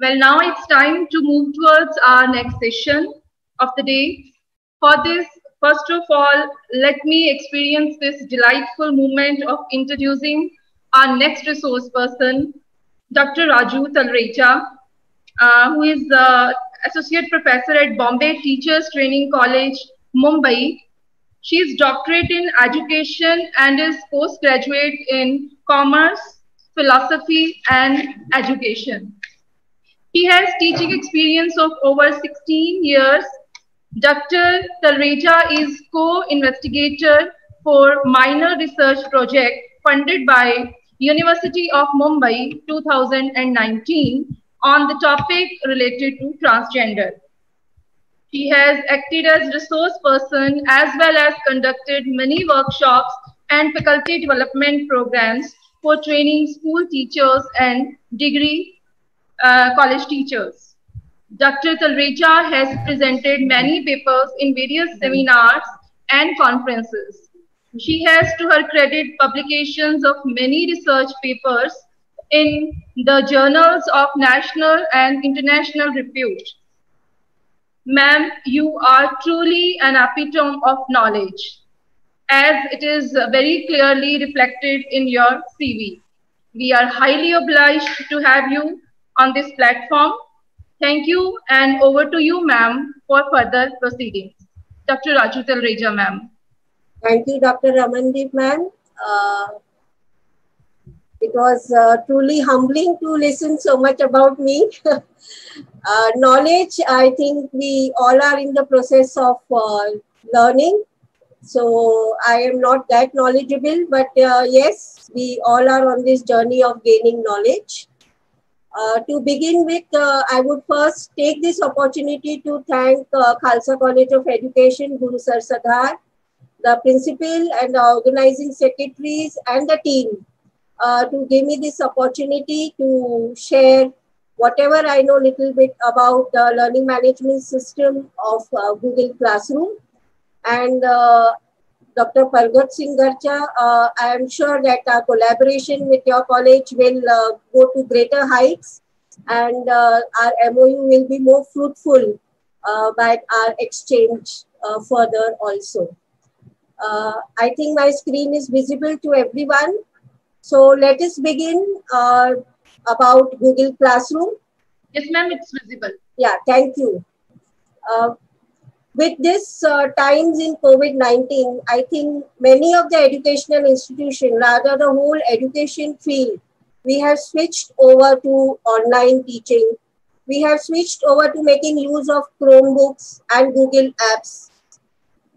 Well, now it's time to move towards our next session of the day. For this, first of all, let me experience this delightful moment of introducing our next resource person, Dr. Raju Talreja, uh, who is the Associate Professor at Bombay Teachers Training College, Mumbai. She is doctorate in education and is postgraduate in commerce, philosophy, and education. He has teaching experience of over 16 years. Dr. Talreja is co-investigator for minor research project funded by University of Mumbai 2019 on the topic related to transgender. He has acted as resource person as well as conducted many workshops and faculty development programs for training school teachers and degree uh, college teachers. Dr. Talreja has presented many papers in various seminars and conferences. She has to her credit publications of many research papers in the journals of national and international repute. Ma'am, you are truly an epitome of knowledge, as it is very clearly reflected in your CV. We are highly obliged to have you on this platform. Thank you, and over to you, ma'am, for further proceedings. Dr. Raju Talreja, ma'am. Thank you, Dr. Ramandeep, ma'am. Uh, it was uh, truly humbling to listen so much about me. uh, knowledge, I think we all are in the process of uh, learning. So I am not that knowledgeable, but uh, yes, we all are on this journey of gaining knowledge. Uh, to begin with, uh, I would first take this opportunity to thank Khalsa College of Education, Gurusar Sadhar, the principal and the organizing secretaries and the team uh, to give me this opportunity to share whatever I know little bit about the learning management system of uh, Google Classroom. And uh, Dr. Pargat Singh Garcha, uh, I am sure that our collaboration with your college will uh, go to greater heights and uh, our MOU will be more fruitful by our exchange further also. I think my screen is visible to everyone. So let us begin uh, about Google Classroom. Yes, ma'am, it's visible. Yeah, thank you. With this uh, times in COVID-19, I think many of the educational institutions, rather the whole education field, we have switched over to online teaching. We have switched over to making use of Chromebooks and Google Apps.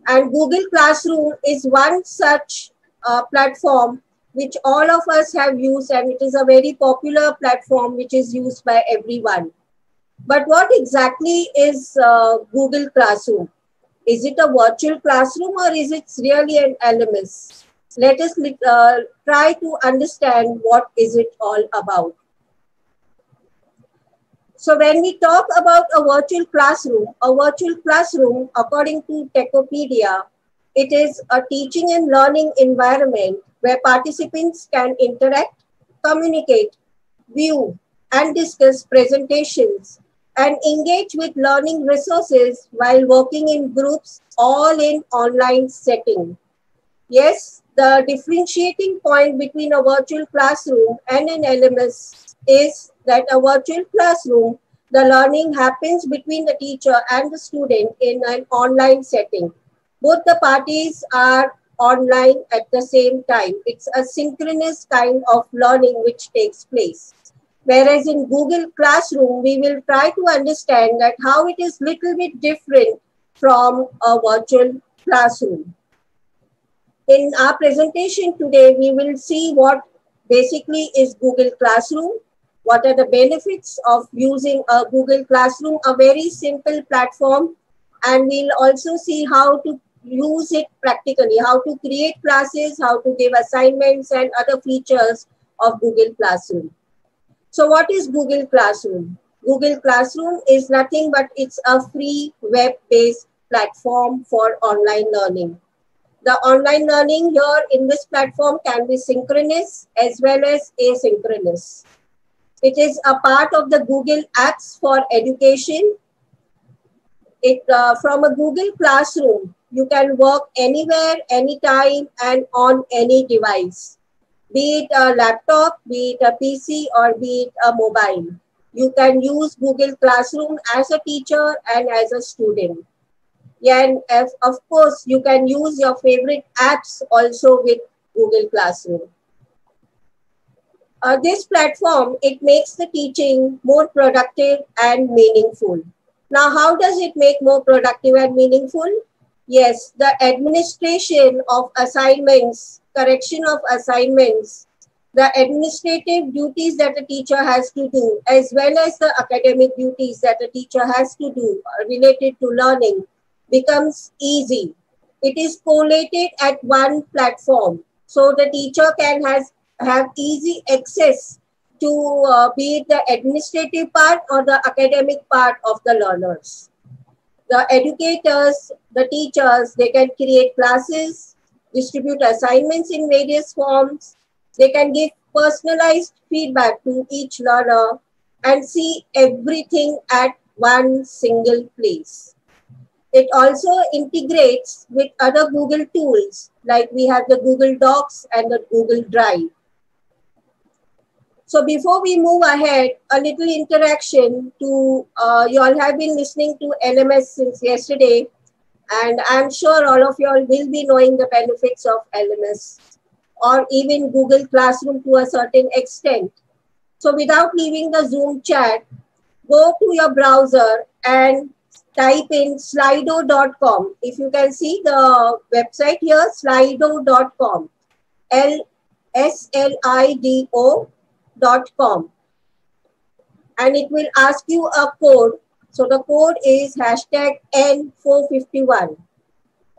And Google Classroom is one such uh, platform which all of us have used and it is a very popular platform which is used by everyone. But what exactly is uh, Google Classroom? Is it a virtual classroom or is it really an LMS? Let us uh, try to understand what is it all about. So when we talk about a virtual classroom, a virtual classroom, according to Techopedia, it is a teaching and learning environment where participants can interact, communicate, view, and discuss presentations and engage with learning resources while working in groups all in online setting. Yes, the differentiating point between a virtual classroom and an LMS is that a virtual classroom, the learning happens between the teacher and the student in an online setting. Both the parties are online at the same time. It's a synchronous kind of learning which takes place. Whereas in Google Classroom, we will try to understand that how it is little bit different from a virtual classroom. In our presentation today, we will see what basically is Google Classroom, what are the benefits of using a Google Classroom, a very simple platform, and we'll also see how to use it practically, how to create classes, how to give assignments and other features of Google Classroom. So what is Google Classroom? Google Classroom is nothing but it's a free web-based platform for online learning. The online learning here in this platform can be synchronous as well as asynchronous. It is a part of the Google Apps for Education. It, uh, from a Google Classroom, you can work anywhere, anytime, and on any device, be it a laptop, be it a PC, or be it a mobile. You can use Google Classroom as a teacher and as a student. And of course, you can use your favorite apps also with Google Classroom. Uh, this platform, it makes the teaching more productive and meaningful. Now, how does it make more productive and meaningful? Yes, the administration of assignments, correction of assignments, the administrative duties that a teacher has to do, as well as the academic duties that a teacher has to do related to learning, becomes easy. It is collated at one platform. So the teacher can has, have easy access to uh, be it the administrative part or the academic part of the learners. The educators, the teachers, they can create classes, distribute assignments in various forms. They can give personalized feedback to each learner and see everything at one single place. It also integrates with other Google tools, like we have the Google Docs and the Google Drive. So before we move ahead, a little interaction to, uh, you all have been listening to LMS since yesterday, and I'm sure all of you all will be knowing the benefits of LMS or even Google Classroom to a certain extent. So without leaving the Zoom chat, go to your browser and type in slido.com. If you can see the website here, slido.com, L S L I D O dot com. And it will ask you a code. So the code is hashtag N451.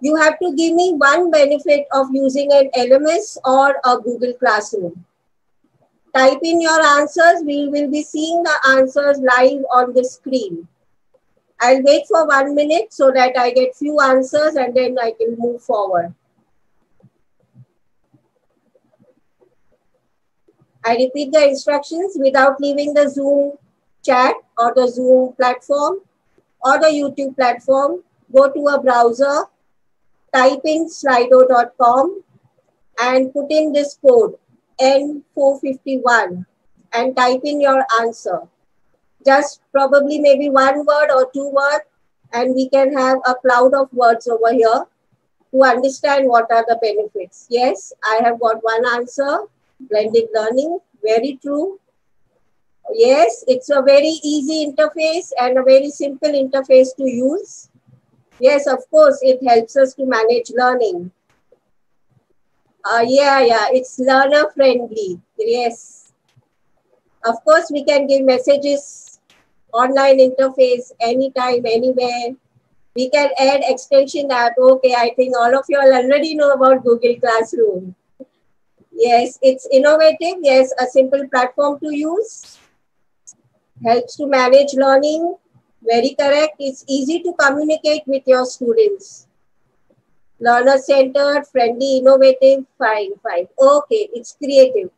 You have to give me one benefit of using an LMS or a Google Classroom. Type in your answers. We will be seeing the answers live on the screen. I'll wait for one minute so that I get few answers and then I can move forward. I repeat the instructions without leaving the Zoom chat or the Zoom platform or the YouTube platform. Go to a browser, type in slido.com and put in this code N451 and type in your answer just probably maybe one word or two words, and we can have a cloud of words over here to understand what are the benefits. Yes, I have got one answer, blended learning, very true. Yes, it's a very easy interface and a very simple interface to use. Yes, of course, it helps us to manage learning. Uh, yeah, yeah, it's learner friendly. Yes. Of course, we can give messages online interface anytime, anywhere. We can add extension app. Okay, I think all of you all already know about Google Classroom. Yes, it's innovative. Yes, a simple platform to use. Helps to manage learning. Very correct. It's easy to communicate with your students. Learner-centered, friendly, innovative. Fine, fine. Okay, it's creative.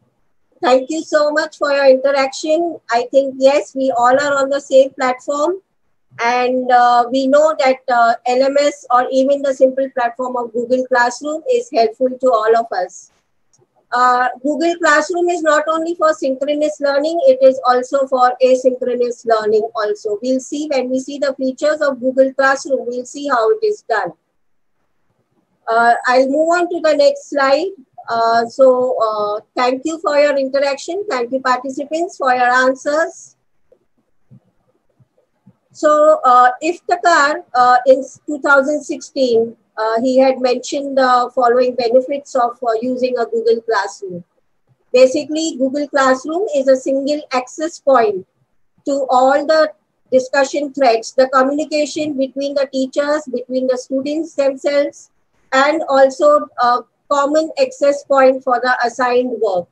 Thank you so much for your interaction. I think, yes, we all are on the same platform. And uh, we know that uh, LMS or even the simple platform of Google Classroom is helpful to all of us. Uh, Google Classroom is not only for synchronous learning, it is also for asynchronous learning also. We'll see when we see the features of Google Classroom, we'll see how it is done. Uh, I'll move on to the next slide. Uh, so uh, thank you for your interaction. Thank you participants for your answers. So uh, Iftikhar uh, in 2016, uh, he had mentioned the following benefits of uh, using a Google Classroom. Basically, Google Classroom is a single access point to all the discussion threads, the communication between the teachers, between the students themselves, and also a common access point for the assigned work.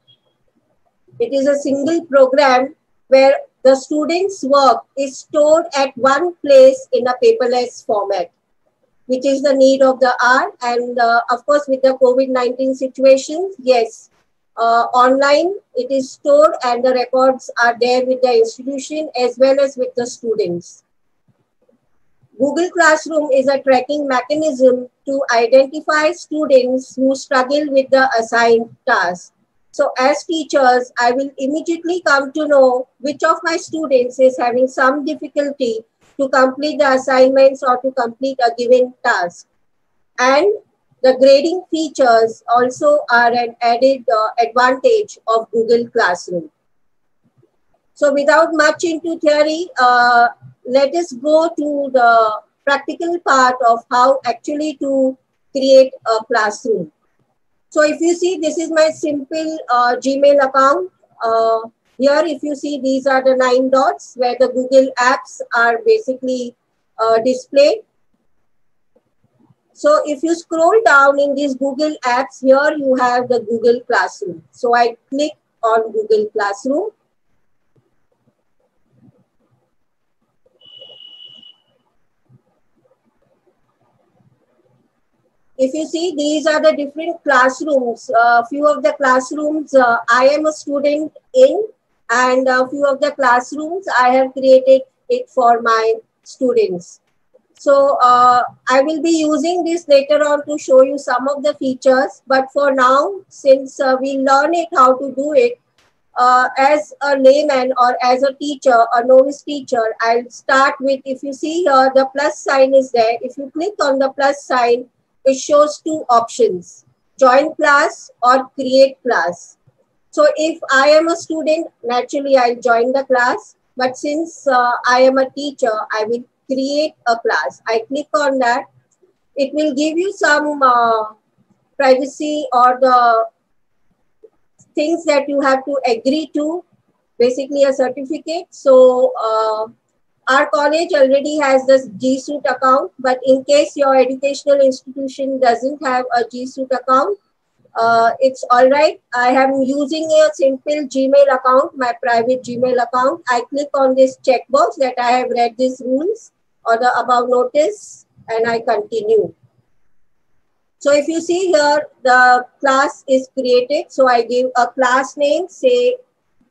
It is a single program where the student's work is stored at one place in a paperless format, which is the need of the hour. And uh, of course, with the COVID-19 situation, yes, uh, online. It is stored and the records are there with the institution as well as with the students. Google Classroom is a tracking mechanism to identify students who struggle with the assigned task. So as teachers, I will immediately come to know which of my students is having some difficulty to complete the assignments or to complete a given task. And the grading features also are an added uh, advantage of Google Classroom. So without much into theory, uh, let us go to the practical part of how actually to create a classroom. So if you see, this is my simple uh, Gmail account. Here, if you see, these are the nine dots where the Google apps are basically uh, displayed. So if you scroll down in these Google apps, here you have the Google Classroom. So I click on Google Classroom. If you see, these are the different classrooms. A uh, few of the classrooms uh, I am a student in and a few of the classrooms I have created it for my students. So uh, I will be using this later on to show you some of the features. But for now, since uh, we learn it how to do it, uh, as a layman or as a teacher, a novice teacher, I'll start with, if you see here, the plus sign is there. If you click on the plus sign, it shows two options, join class or create class. So if I am a student, naturally I'll join the class. But since uh, I am a teacher, I will create a class. I click on that. It will give you some uh, privacy or the things that you have to agree to, basically a certificate. So uh, our college already has this G Suite account, but in case your educational institution doesn't have a G Suite account, uh, it's all right. I am using a simple Gmail account, my private Gmail account. I click on this checkbox that I have read these rules or the above notice and I continue. So if you see here, the class is created. So I give a class name, say,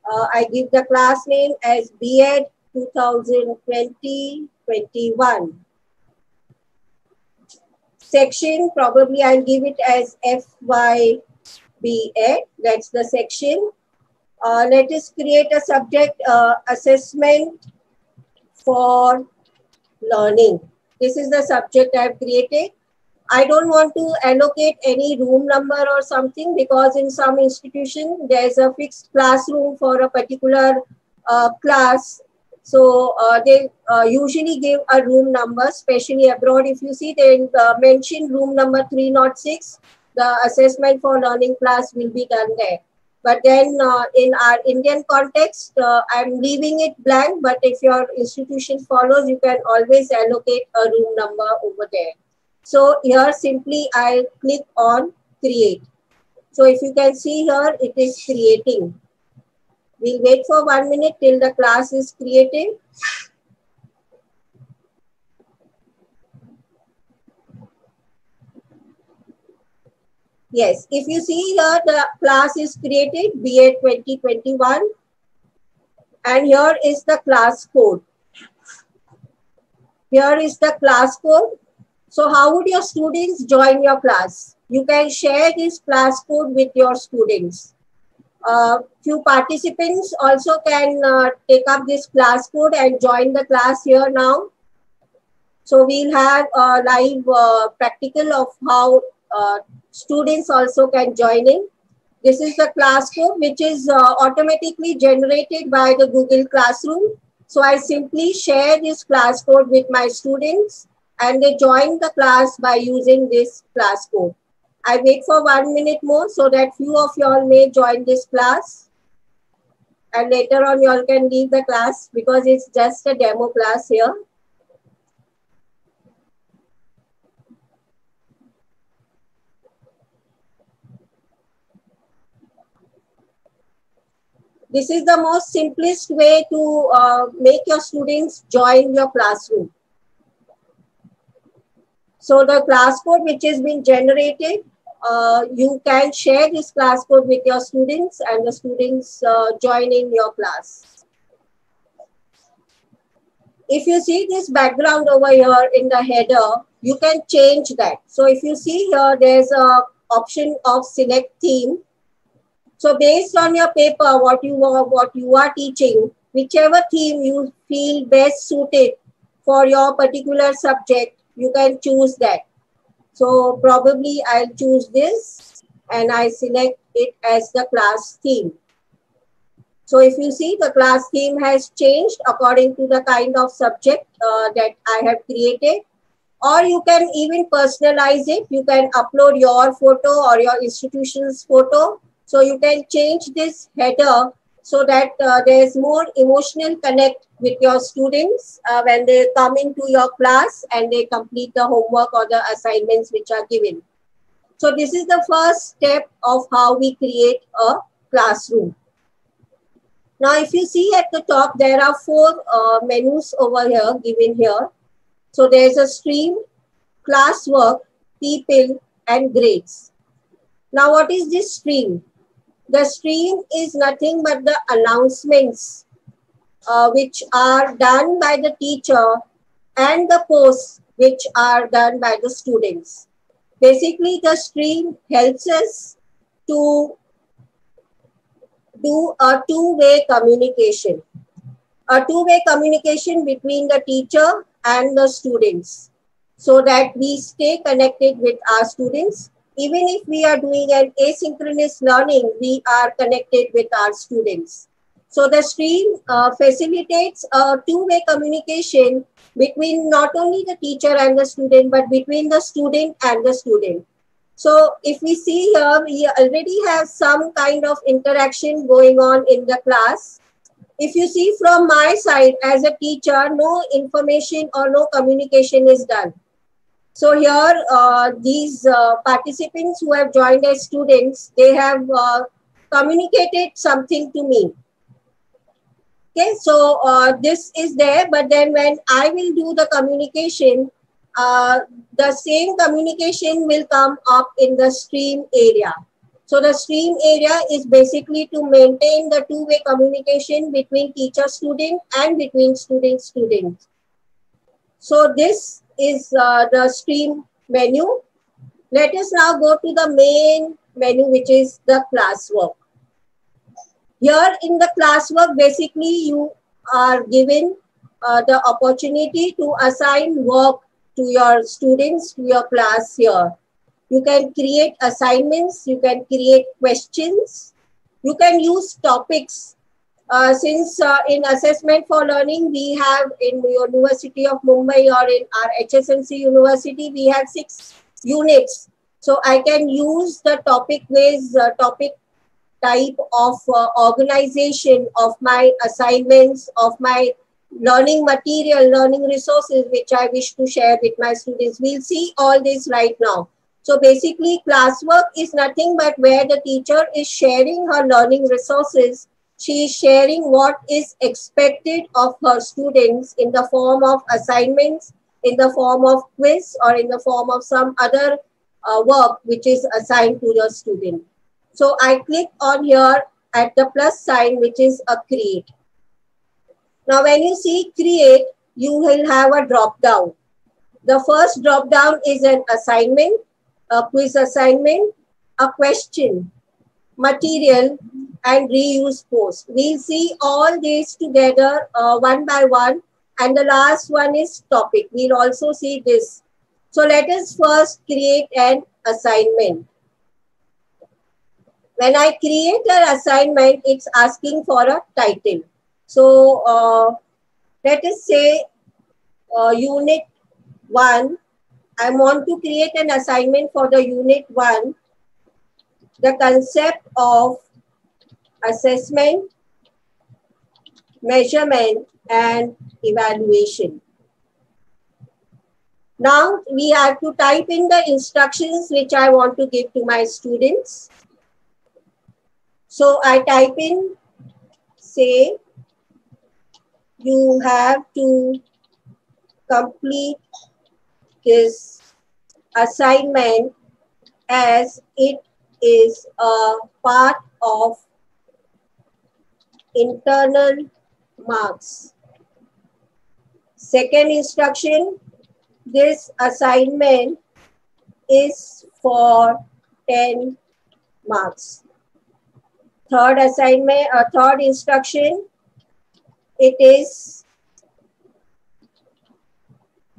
uh, I give the class name as BEd 2020-21. Section, probably I'll give it as FYBEd, that's the section. Uh, let us create a subject uh, assessment for learning. This is the subject I've created. I don't want to allocate any room number or something because in some institution, there's a fixed classroom for a particular uh, class. So uh, they uh, usually give a room number, especially abroad. If you see, they uh, mention room number 306. The assessment for learning class will be done there. But then uh, in our Indian context, uh, I'm leaving it blank. But if your institution follows, you can always allocate a room number over there. So here simply I click on create. So if you can see here, it is creating. We'll wait for one minute till the class is created. Yes, if you see here, the class is created, BEd 2021. And here is the class code. Here is the class code. So how would your students join your class? You can share this class code with your students. Uh, few participants also can uh, take up this class code and join the class here now. So we'll have a live uh, practical of how uh, students also can join in. This is the class code which is uh, automatically generated by the Google Classroom. So I simply share this class code with my students and they join the class by using this class code. I wait for one minute more so that few of y'all may join this class. And later on y'all can leave the class because it's just a demo class here. This is the most simplest way to uh, make your students join your classroom. So the class code which has been generated, uh, you can share this class code with your students and the students uh, join in your class. If you see this background over here in the header, you can change that. So if you see here, there's a option of select theme. So based on your paper, what you are, what you are teaching, whichever theme you feel best suited for your particular subject, you can choose that. So probably I'll choose this and I select it as the class theme. So if you see the class theme has changed according to the kind of subject uh, that I have created or you can even personalize it. You can upload your photo or your institution's photo. So you can change this header so that uh, there's more emotional connect with your students uh, when they come into your class and they complete the homework or the assignments which are given. So this is the first step of how we create a classroom. Now, if you see at the top, there are four uh, menus over here given here. So there's a stream, classwork, people, and grades. Now, what is this stream? The stream is nothing but the announcements uh, which are done by the teacher and the posts which are done by the students. Basically, the stream helps us to do a two-way communication. A two-way communication between the teacher and the students so that we stay connected with our students even if we are doing an asynchronous learning, we are connected with our students. So the stream uh, facilitates a two-way communication between not only the teacher and the student, but between the student and the student. So if we see here, we already have some kind of interaction going on in the class. If you see from my side as a teacher, no information or no communication is done. So here, uh, these uh, participants who have joined as students, they have uh, communicated something to me. Okay, so uh, this is there, but then when I will do the communication, uh, the same communication will come up in the stream area. So the stream area is basically to maintain the two-way communication between teacher-student and between student-student. So this is uh, the stream menu. Let us now go to the main menu, which is the classwork. Here in the classwork, basically you are given uh, the opportunity to assign work to your students, to your class here. You can create assignments, you can create questions, you can use topics uh, since uh, in assessment for learning, we have in the University of Mumbai or in our HSNC University, we have six units. So I can use the topic ways, uh, topic type of uh, organization of my assignments, of my learning material, learning resources, which I wish to share with my students. We'll see all this right now. So basically classwork is nothing but where the teacher is sharing her learning resources she is sharing what is expected of her students in the form of assignments, in the form of quiz, or in the form of some other uh, work which is assigned to the student. So I click on here at the plus sign, which is a create. Now, when you see create, you will have a drop down. The first drop down is an assignment, a quiz assignment, a question, material, and reuse post. We'll see all these together uh, one by one. And the last one is topic. We'll also see this. So let us first create an assignment. When I create an assignment, it's asking for a title. So uh, let us say uh, unit 1. I want to create an assignment for the unit 1. The concept of assessment, measurement, and evaluation. Now we have to type in the instructions which I want to give to my students. So I type in, say, you have to complete this assignment as it is a part of internal marks. Second instruction, this assignment is for 10 marks. Third assignment, uh, third instruction, it is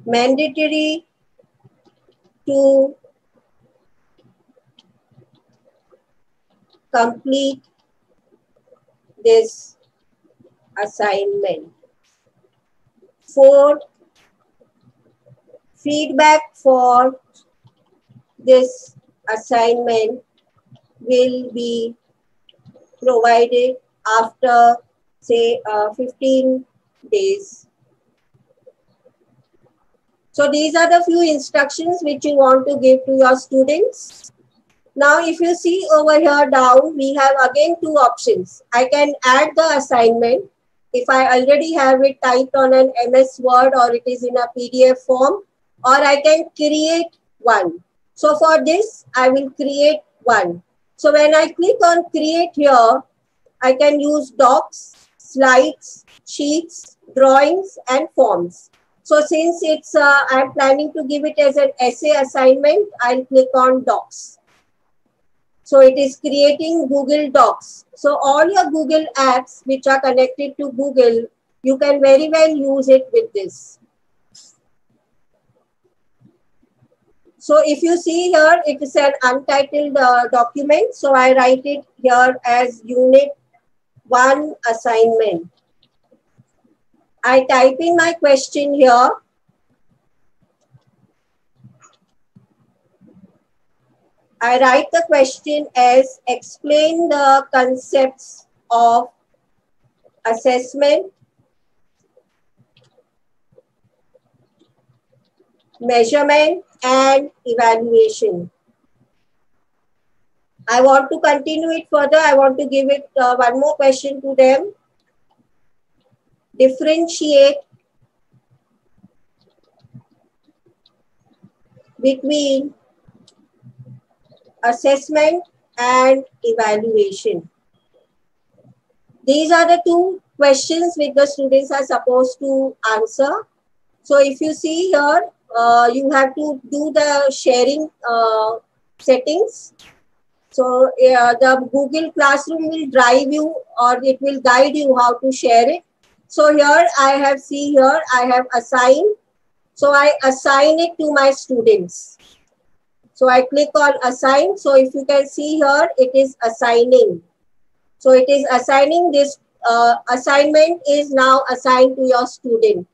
mandatory to complete this assignment. Fourth, feedback for this assignment will be provided after say uh, 15 days. So these are the few instructions which you want to give to your students. Now, if you see over here down, we have again two options. I can add the assignment if I already have it typed on an MS Word or it is in a PDF form, or I can create one. So for this, I will create one. So when I click on create here, I can use docs, slides, sheets, drawings, and forms. So since it's, uh, I'm planning to give it as an essay assignment, I'll click on docs. So it is creating Google Docs. So all your Google apps which are connected to Google, you can very well use it with this. So if you see here, it is an untitled uh, document. So I write it here as unit one assignment. I type in my question here I write the question as explain the concepts of assessment, measurement and evaluation. I want to continue it further. I want to give it uh, one more question to them. Differentiate between assessment and evaluation. These are the two questions which the students are supposed to answer. So if you see here, uh, you have to do the sharing uh, settings. So uh, the Google Classroom will drive you or it will guide you how to share it. So here I have see here, I have assigned. So I assign it to my students. So I click on assign. So if you can see here, it is assigning. So it is assigning this uh, assignment is now assigned to your student.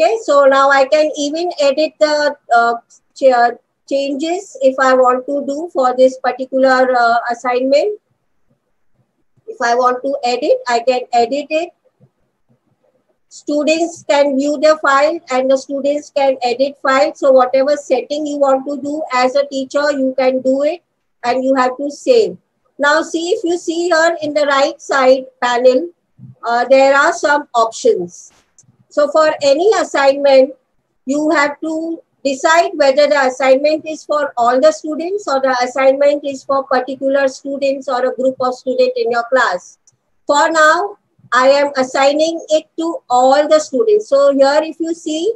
Okay, so now I can even edit the uh, ch changes if I want to do for this particular uh, assignment. If I want to edit, I can edit it students can view the file and the students can edit file. So whatever setting you want to do as a teacher, you can do it and you have to save. Now see if you see here in the right side panel, uh, there are some options. So for any assignment, you have to decide whether the assignment is for all the students or the assignment is for particular students or a group of students in your class. For now, I am assigning it to all the students. So here if you see,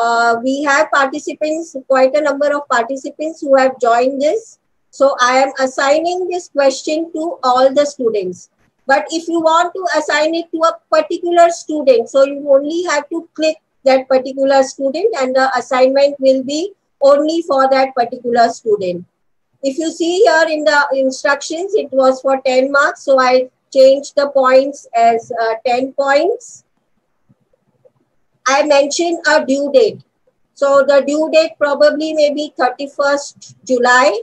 uh, we have participants, quite a number of participants who have joined this. So I am assigning this question to all the students. But if you want to assign it to a particular student, so you only have to click that particular student and the assignment will be only for that particular student. If you see here in the instructions, it was for 10 marks. So I change the points as uh, 10 points. I mentioned a due date. So the due date probably may be 31st July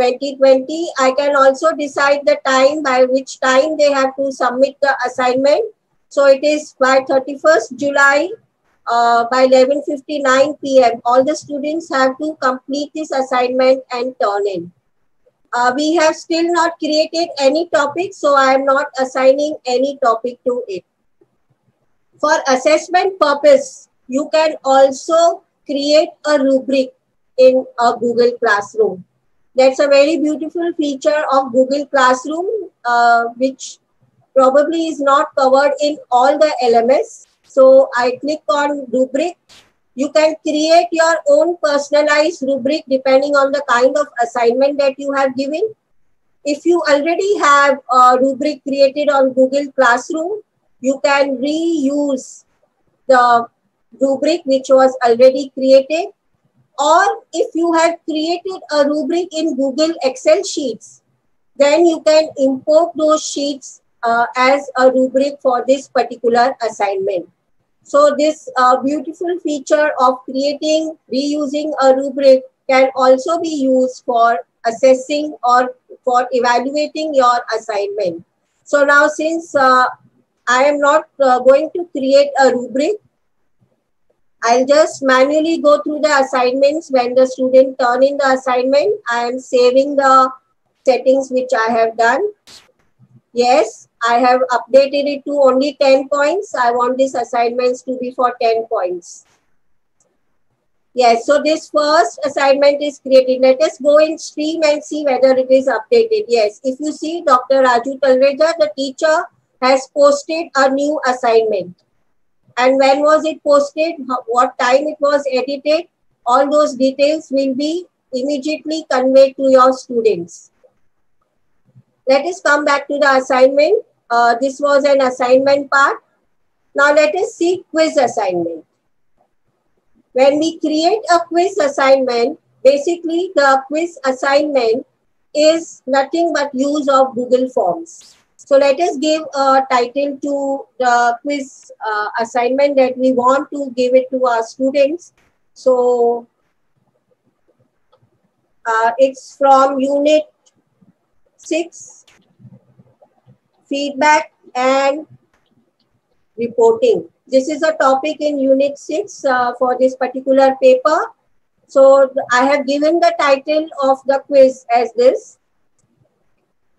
2020. I can also decide the time by which time they have to submit the assignment. So it is by 31st July uh, by 11.59 p.m. All the students have to complete this assignment and turn in. Uh, we have still not created any topic, so I am not assigning any topic to it. For assessment purpose, you can also create a rubric in a Google Classroom. That's a very beautiful feature of Google Classroom, uh, which probably is not covered in all the LMS. So I click on rubric. You can create your own personalized rubric depending on the kind of assignment that you have given. If you already have a rubric created on Google Classroom, you can reuse the rubric which was already created or if you have created a rubric in Google Excel sheets, then you can import those sheets uh, as a rubric for this particular assignment. So this uh, beautiful feature of creating, reusing a rubric can also be used for assessing or for evaluating your assignment. So now since uh, I am not uh, going to create a rubric, I'll just manually go through the assignments when the student turn in the assignment. I am saving the settings which I have done. Yes, I have updated it to only 10 points. I want these assignments to be for 10 points. Yes, so this first assignment is created. Let us go in stream and see whether it is updated. Yes, if you see Dr. Raju Talreja, the teacher has posted a new assignment and when was it posted, what time it was edited, all those details will be immediately conveyed to your students. Let us come back to the assignment. Uh, this was an assignment part. Now let us see quiz assignment. When we create a quiz assignment, basically the quiz assignment is nothing but use of Google Forms. So let us give a title to the quiz uh, assignment that we want to give it to our students. So uh, it's from unit 6, feedback and reporting. This is a topic in unit 6 uh, for this particular paper. So I have given the title of the quiz as this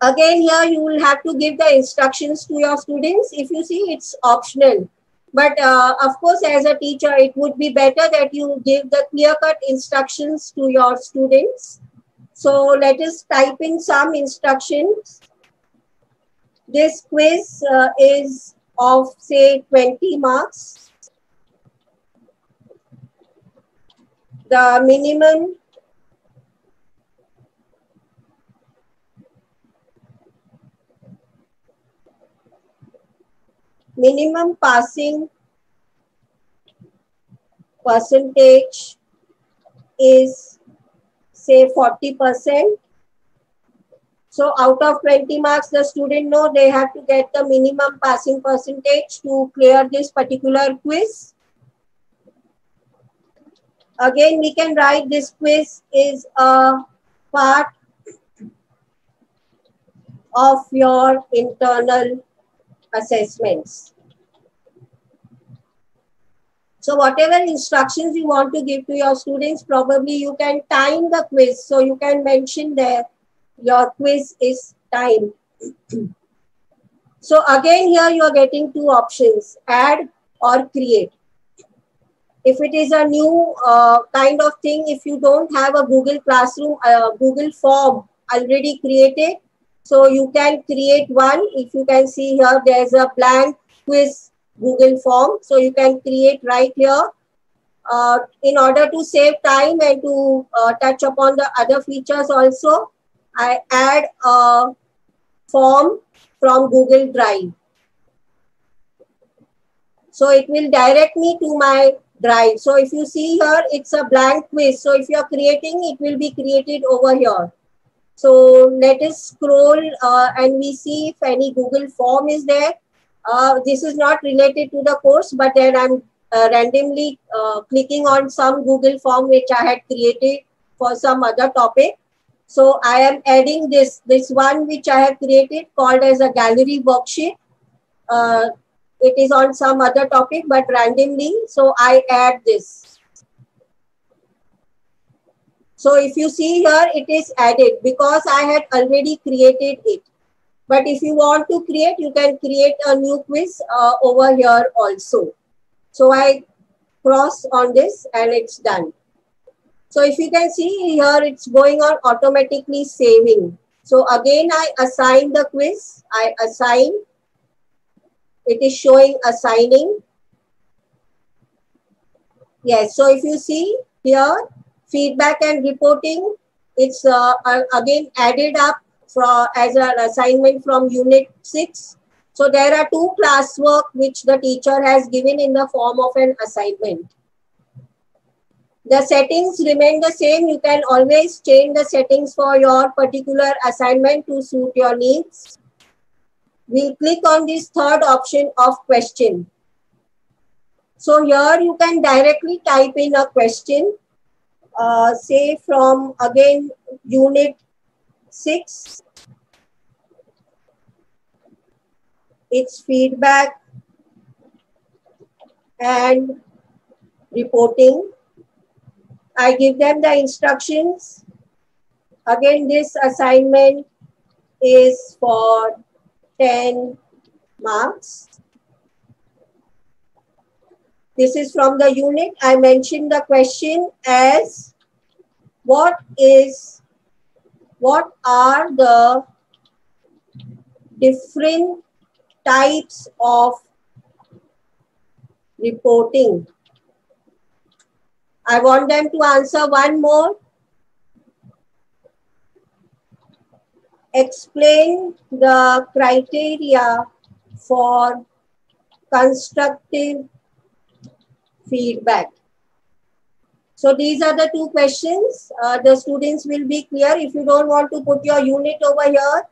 Again, here you will have to give the instructions to your students. If you see, it's optional. But uh, of course, as a teacher, it would be better that you give the clear-cut instructions to your students. So let us type in some instructions. This quiz uh, is of say 20 marks. The minimum minimum passing percentage is say 40%. So out of 20 marks, the student know they have to get the minimum passing percentage to clear this particular quiz. Again, we can write this quiz is a part of your internal assessments. So whatever instructions you want to give to your students, probably you can time the quiz. So you can mention there your quiz is time. so again here you are getting two options, add or create. If it is a new uh, kind of thing, if you don't have a Google Classroom, uh, Google form already created, so you can create one. If you can see here, there's a blank quiz Google form. So you can create right here. Uh, in order to save time and to uh, touch upon the other features also, I add a form from Google Drive. So it will direct me to my drive. So if you see here, it's a blank quiz. So if you're creating, it will be created over here. So let us scroll uh, and we see if any Google form is there. Uh, this is not related to the course, but then I'm uh, randomly uh, clicking on some Google form which I had created for some other topic. So I am adding this, this one which I have created called as a gallery worksheet. Uh, it is on some other topic, but randomly. So I add this. So if you see here, it is added because I had already created it. But if you want to create, you can create a new quiz uh, over here also. So I cross on this and it's done. So if you can see here, it's going on automatically saving. So again, I assign the quiz. I assign. It is showing assigning. Yes, so if you see here, feedback and reporting, it's uh, again added up for, as an assignment from unit 6. So there are two classwork which the teacher has given in the form of an assignment. The settings remain the same. You can always change the settings for your particular assignment to suit your needs. We'll click on this third option of question. So here you can directly type in a question, uh, say from again unit 6. It's feedback and reporting. I give them the instructions. Again, this assignment is for 10 marks. This is from the unit. I mentioned the question as what is, what are the different types of reporting? I want them to answer one more. Explain the criteria for constructive feedback. So these are the two questions. Uh, the students will be clear. If you don't want to put your unit over here,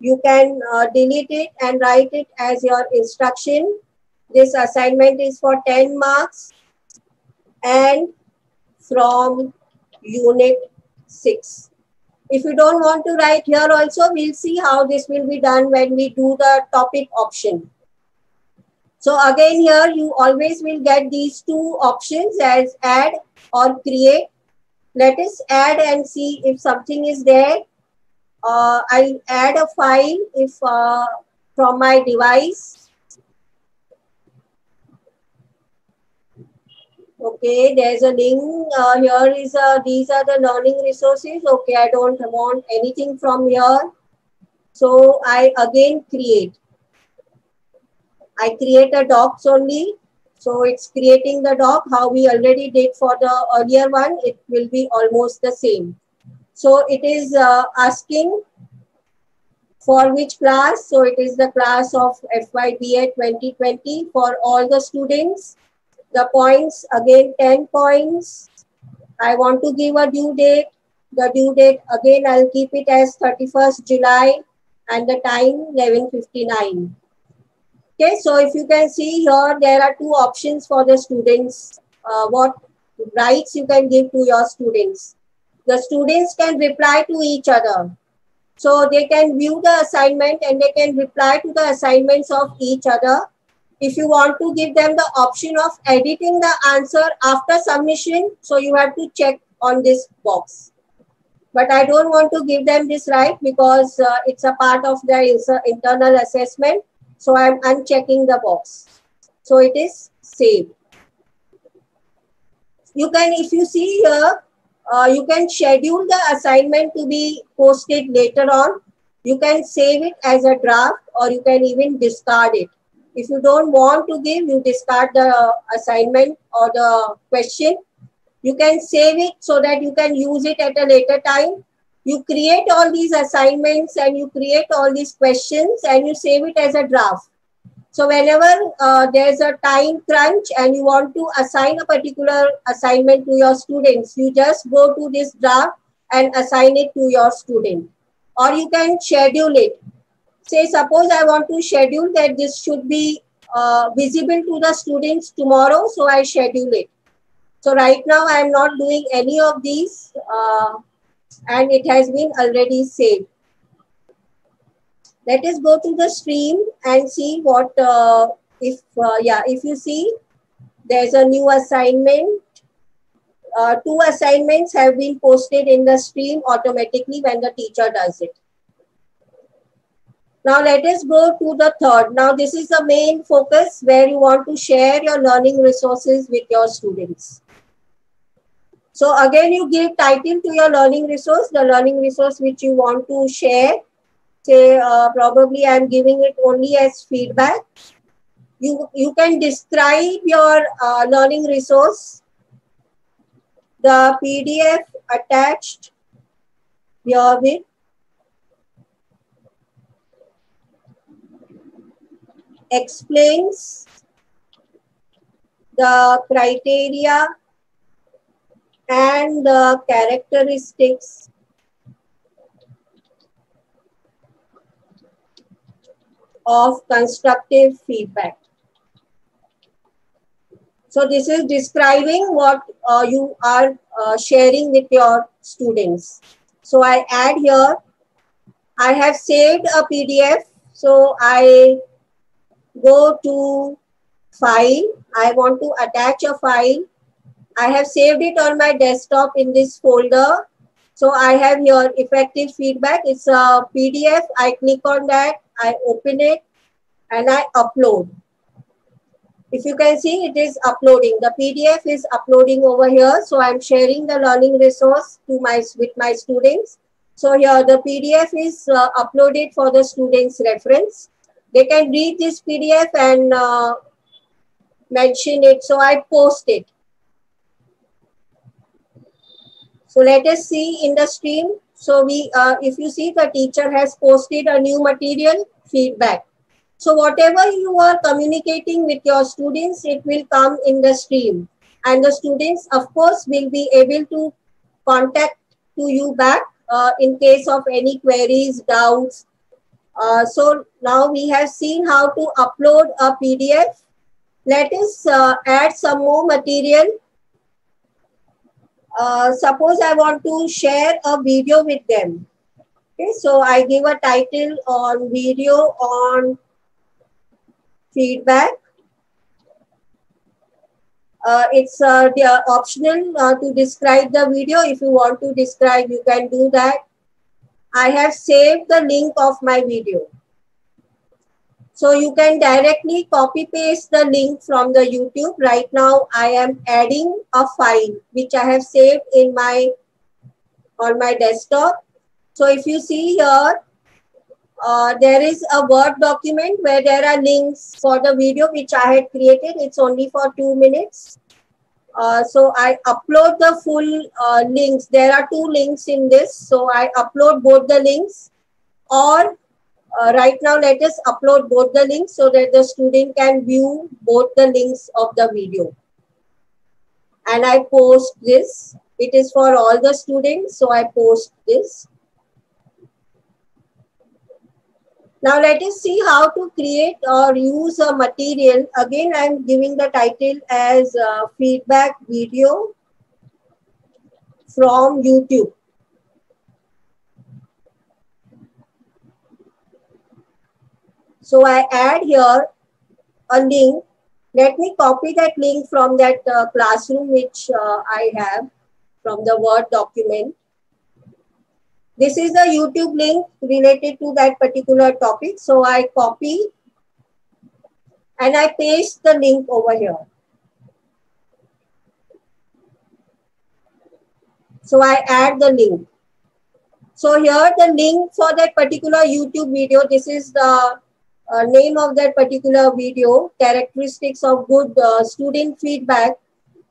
you can uh, delete it and write it as your instruction. This assignment is for 10 marks and from unit 6. If you don't want to write here also, we'll see how this will be done when we do the topic option. So again here you always will get these two options as add or create. Let us add and see if something is there. Uh, I'll add a file if uh, from my device. Okay, there's a link. Uh, here is a, these are the learning resources. Okay, I don't want anything from here. So I again create. I create a docs only. So it's creating the doc, how we already did for the earlier one, it will be almost the same. So it is uh, asking for which class. So it is the class of FYBA 2020 for all the students. The points, again 10 points. I want to give a due date. The due date, again, I'll keep it as 31st July and the time 11.59. Okay, so if you can see here, there are two options for the students. Uh, what rights you can give to your students. The students can reply to each other. So they can view the assignment and they can reply to the assignments of each other. If you want to give them the option of editing the answer after submission, so you have to check on this box. But I don't want to give them this right because uh, it's a part of their internal assessment so I'm unchecking the box. So it is saved. You can, if you see here, uh, you can schedule the assignment to be posted later on. You can save it as a draft or you can even discard it. If you don't want to give, you discard the assignment or the question. You can save it so that you can use it at a later time you create all these assignments and you create all these questions and you save it as a draft. So whenever uh, there's a time crunch and you want to assign a particular assignment to your students, you just go to this draft and assign it to your student. Or you can schedule it. Say, suppose I want to schedule that this should be uh, visible to the students tomorrow, so I schedule it. So right now I am not doing any of these. Uh, and it has been already saved. Let us go to the stream and see what, uh, if, uh, yeah, if you see, there's a new assignment. Uh, two assignments have been posted in the stream automatically when the teacher does it. Now let us go to the third. Now this is the main focus where you want to share your learning resources with your students. So again, you give title to your learning resource, the learning resource which you want to share. Say, uh, probably I'm giving it only as feedback. You, you can describe your uh, learning resource, the PDF attached here with explains the criteria and the characteristics of constructive feedback. So this is describing what uh, you are uh, sharing with your students. So I add here, I have saved a PDF. So I go to file. I want to attach a file. I have saved it on my desktop in this folder. So I have here effective feedback. It's a PDF. I click on that. I open it and I upload. If you can see, it is uploading. The PDF is uploading over here. So I'm sharing the learning resource to my with my students. So here the PDF is uh, uploaded for the students reference. They can read this PDF and uh, mention it. So I post it. So let us see in the stream. So we, uh, if you see the teacher has posted a new material feedback. So whatever you are communicating with your students, it will come in the stream. And the students, of course, will be able to contact to you back uh, in case of any queries, doubts. Uh, so now we have seen how to upload a PDF. Let us uh, add some more material. Uh, suppose I want to share a video with them. Okay, so I give a title on video on feedback. Uh, it's uh, optional to describe the video. If you want to describe, you can do that. I have saved the link of my video. So you can directly copy paste the link from the YouTube. Right now, I am adding a file which I have saved in my on my desktop. So if you see here, uh, there is a Word document where there are links for the video which I had created. It's only for two minutes. Uh, so I upload the full uh, links. There are two links in this. So I upload both the links or uh, right now let us upload both the links so that the student can view both the links of the video. And I post this. It is for all the students. So I post this. Now let us see how to create or use a material. Again, I am giving the title as feedback video from YouTube. So I add here a link. Let me copy that link from that uh, classroom which uh, I have from the Word document. This is a YouTube link related to that particular topic. So I copy and I paste the link over here. So I add the link. So here the link for that particular YouTube video, this is the uh, name of that particular video, characteristics of good uh, student feedback.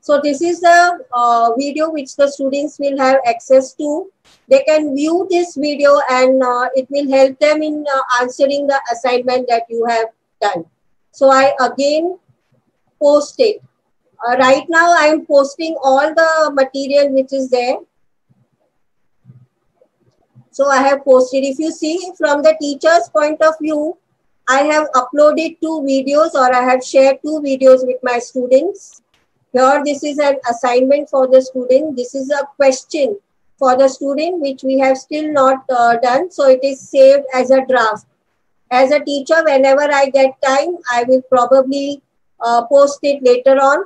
So this is the uh, video which the students will have access to. They can view this video and uh, it will help them in uh, answering the assignment that you have done. So I again post it. Uh, right now I am posting all the material which is there. So I have posted. If you see from the teacher's point of view, I have uploaded two videos or I have shared two videos with my students. Here, this is an assignment for the student. This is a question for the student, which we have still not uh, done. So it is saved as a draft. As a teacher, whenever I get time, I will probably uh, post it later on.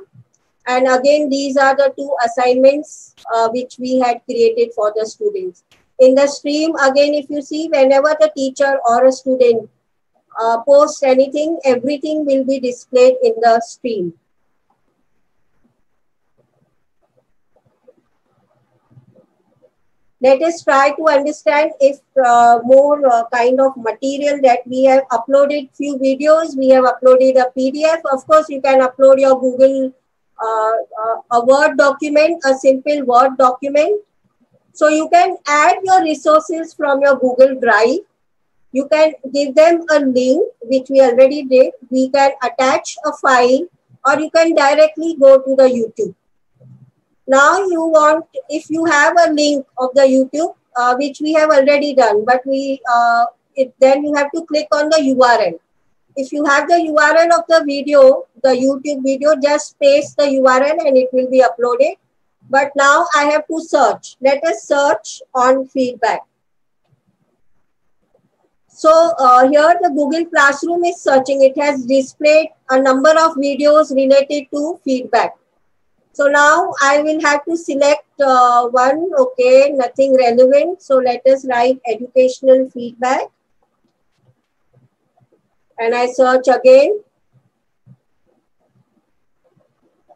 And again, these are the two assignments uh, which we had created for the students. In the stream, again, if you see, whenever the teacher or a student uh, posts anything, everything will be displayed in the stream. Let us try to understand if uh, more uh, kind of material that we have uploaded few videos, we have uploaded a PDF. Of course, you can upload your Google, uh, uh, a Word document, a simple Word document. So you can add your resources from your Google Drive. You can give them a link, which we already did. We can attach a file or you can directly go to the YouTube. Now you want, if you have a link of the YouTube, uh, which we have already done, but we, uh, it, then you have to click on the URL. If you have the URL of the video, the YouTube video, just paste the URL and it will be uploaded. But now I have to search. Let us search on feedback. So uh, here the Google Classroom is searching. It has displayed a number of videos related to feedback. So now I will have to select uh, one, okay, nothing relevant. So let us write educational feedback. And I search again.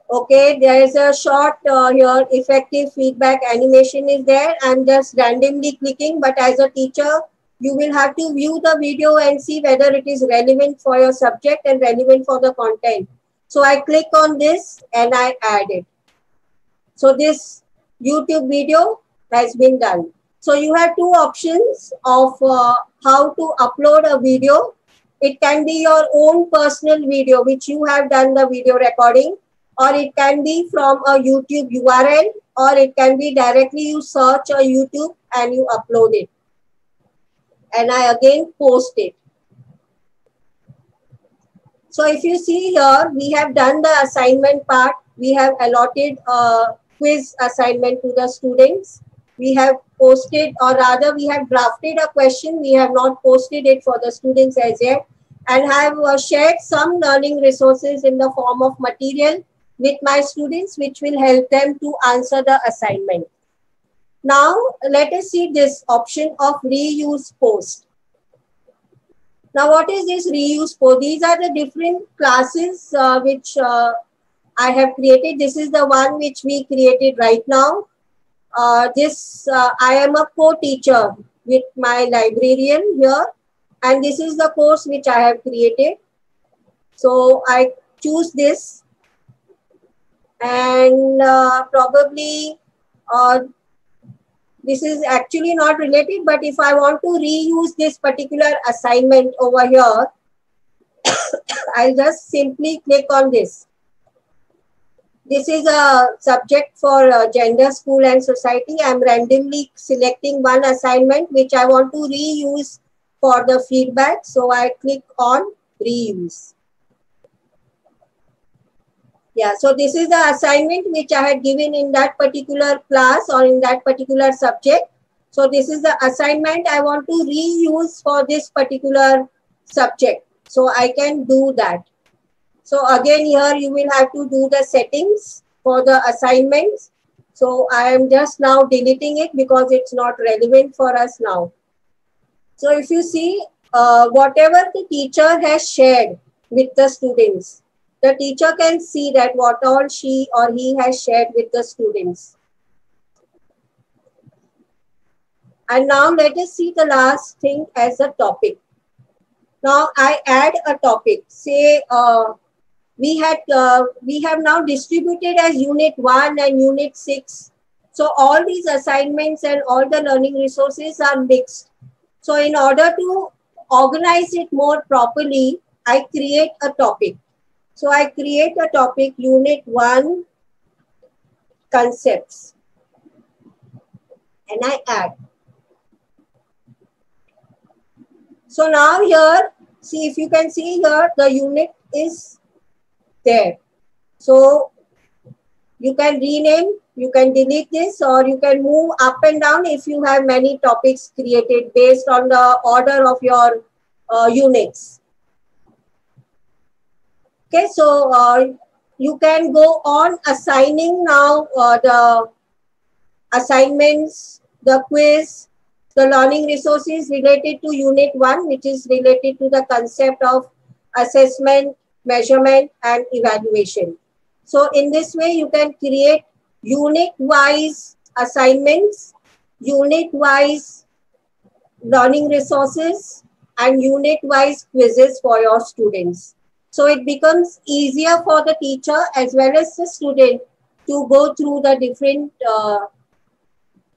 Okay, there is a short uh, here, effective feedback animation is there. I'm just randomly clicking, but as a teacher, you will have to view the video and see whether it is relevant for your subject and relevant for the content. So I click on this and I add it. So this YouTube video has been done. So you have two options of uh, how to upload a video. It can be your own personal video, which you have done the video recording, or it can be from a YouTube URL, or it can be directly you search a YouTube and you upload it. And I again post it. So if you see here, we have done the assignment part. We have allotted a quiz assignment to the students. We have posted or rather we have drafted a question. We have not posted it for the students as yet and have uh, shared some learning resources in the form of material with my students which will help them to answer the assignment. Now let us see this option of reuse post. Now, what is this reuse post? These are the different classes uh, which uh, I have created. This is the one which we created right now. Uh, this, uh, I am a co-teacher with my librarian here. And this is the course which I have created. So I choose this and uh, probably uh, this is actually not related, but if I want to reuse this particular assignment over here, I'll just simply click on this. This is a subject for uh, gender, school and society. I'm randomly selecting one assignment which I want to reuse for the feedback. So I click on reuse. Yeah, so this is the assignment which I had given in that particular class or in that particular subject. So this is the assignment I want to reuse for this particular subject. So I can do that. So again here you will have to do the settings for the assignments. So I am just now deleting it because it's not relevant for us now. So if you see uh, whatever the teacher has shared with the students, the teacher can see that what all she or he has shared with the students. And now let us see the last thing as a topic. Now I add a topic. Say uh, we had uh, we have now distributed as unit one and unit six. So all these assignments and all the learning resources are mixed. So in order to organize it more properly, I create a topic. So I create a topic unit one concepts and I add. So now here, see if you can see here, the unit is there. So you can rename, you can delete this or you can move up and down if you have many topics created based on the order of your uh, units. Okay, so uh, you can go on assigning now uh, the assignments, the quiz, the learning resources related to unit one, which is related to the concept of assessment, measurement, and evaluation. So in this way, you can create unit-wise assignments unit-wise learning resources and unit-wise quizzes for your students. So it becomes easier for the teacher as well as the student to go through the different uh,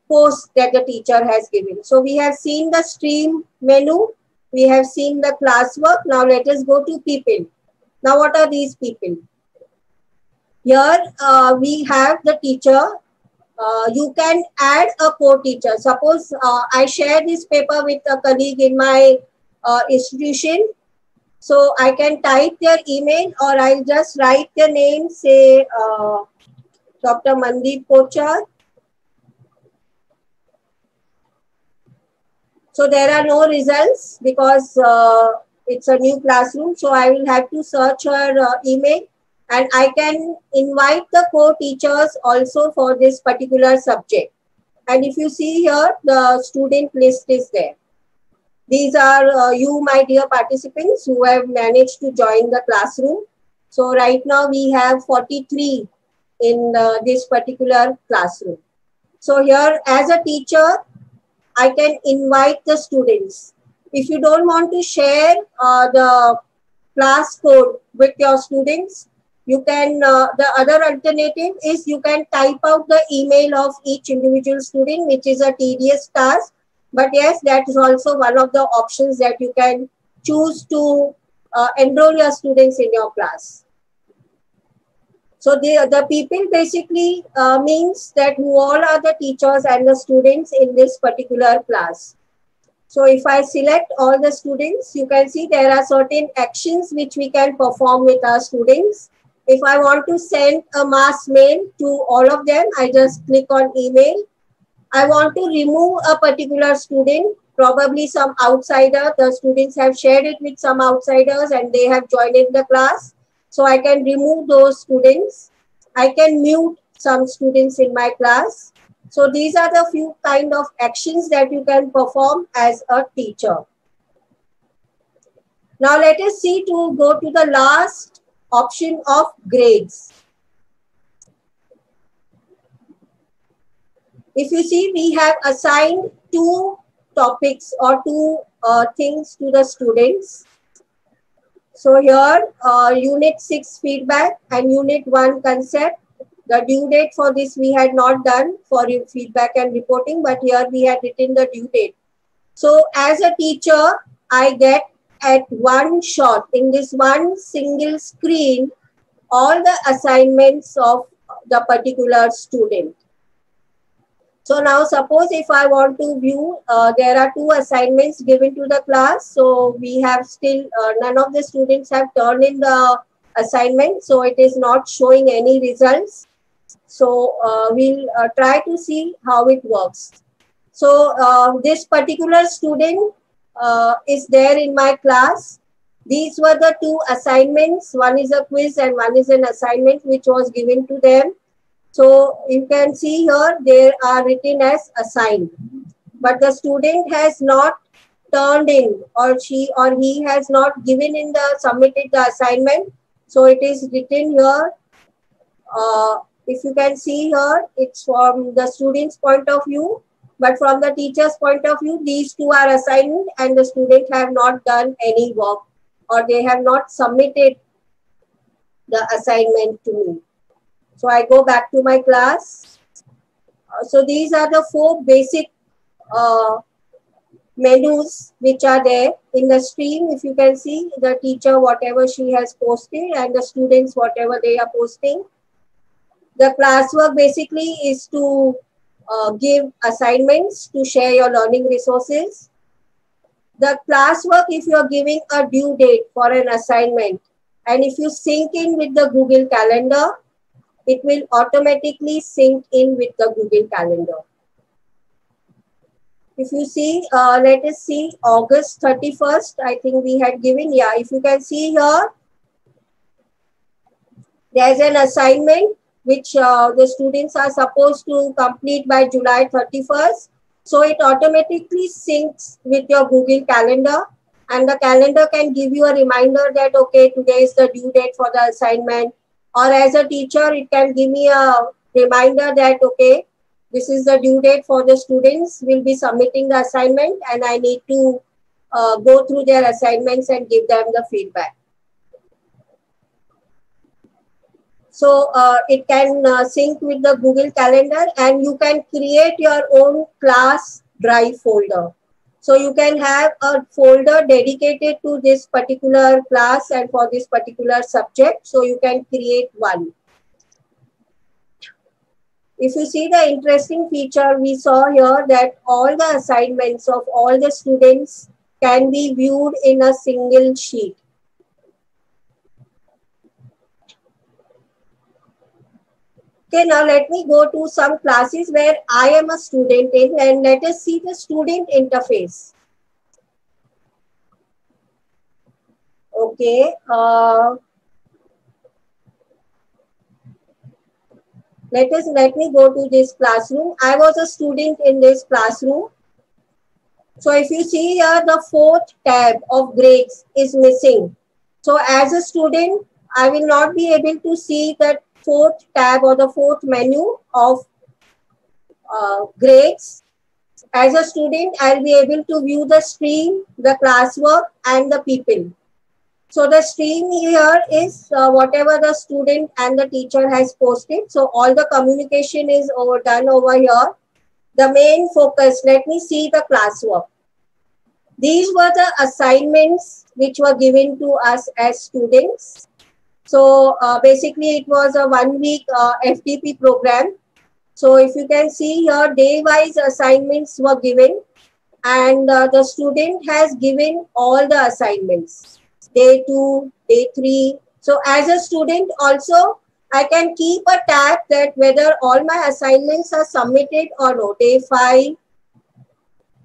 posts that the teacher has given. So we have seen the stream menu, we have seen the classwork. Now let us go to people. Now what are these people? Here uh, we have the teacher. Uh, you can add a co-teacher. Suppose uh, I share this paper with a colleague in my uh, institution. So I can type their email or I'll just write their name, say uh, Dr. Mandeep Pochar. So there are no results because uh, it's a new classroom. So I will have to search her uh, email and I can invite the co-teachers also for this particular subject. And if you see here, the student list is there. These are uh, you, my dear participants, who have managed to join the classroom. So right now we have 43 in uh, this particular classroom. So here as a teacher, I can invite the students. If you don't want to share uh, the class code with your students, you can, uh, the other alternative is you can type out the email of each individual student, which is a tedious task. But yes, that is also one of the options that you can choose to uh, enroll your students in your class. So the, the people basically uh, means that who all are the teachers and the students in this particular class. So if I select all the students, you can see there are certain actions which we can perform with our students. If I want to send a mass mail to all of them, I just click on email. I want to remove a particular student, probably some outsider. The students have shared it with some outsiders and they have joined in the class. So I can remove those students. I can mute some students in my class. So these are the few kind of actions that you can perform as a teacher. Now let us see to go to the last option of grades. If you see, we have assigned two topics or two uh, things to the students. So here, uh, unit 6 feedback and unit 1 concept. The due date for this we had not done for feedback and reporting, but here we had written the due date. So as a teacher, I get at one shot in this one single screen all the assignments of the particular student. So now suppose if I want to view, uh, there are two assignments given to the class. So we have still, uh, none of the students have turned in the assignment. So it is not showing any results. So uh, we'll uh, try to see how it works. So uh, this particular student uh, is there in my class. These were the two assignments. One is a quiz and one is an assignment which was given to them. So you can see here they are written as assigned. But the student has not turned in or she or he has not given in the submitted the assignment. So it is written here. Uh, if you can see here, it's from the student's point of view. But from the teacher's point of view, these two are assigned and the student have not done any work or they have not submitted the assignment to me. So I go back to my class. Uh, so these are the four basic uh, menus which are there in the stream. If you can see the teacher, whatever she has posted and the students, whatever they are posting. The classwork basically is to uh, give assignments to share your learning resources. The classwork, if you're giving a due date for an assignment, and if you sync in with the Google Calendar, it will automatically sync in with the Google Calendar. If you see, uh, let us see, August 31st, I think we had given, yeah, if you can see here, there's an assignment which uh, the students are supposed to complete by July 31st. So it automatically syncs with your Google Calendar and the calendar can give you a reminder that, okay, today is the due date for the assignment. Or as a teacher, it can give me a reminder that, okay, this is the due date for the students will be submitting the assignment and I need to uh, go through their assignments and give them the feedback. So uh, it can uh, sync with the Google Calendar and you can create your own class drive folder. So you can have a folder dedicated to this particular class and for this particular subject. So you can create one. If you see the interesting feature we saw here that all the assignments of all the students can be viewed in a single sheet. Okay, now let me go to some classes where I am a student in and let us see the student interface. Okay. Uh, let us let me go to this classroom. I was a student in this classroom. So if you see here, the fourth tab of grades is missing. So as a student, I will not be able to see that fourth tab or the fourth menu of uh, grades. As a student, I'll be able to view the stream, the classwork, and the people. So the stream here is uh, whatever the student and the teacher has posted. So all the communication is over, done over here. The main focus, let me see the classwork. These were the assignments which were given to us as students. So uh, basically it was a one week uh, FDP program. So if you can see here, day-wise assignments were given and uh, the student has given all the assignments, day two, day three. So as a student also, I can keep a tab that whether all my assignments are submitted or no, day five.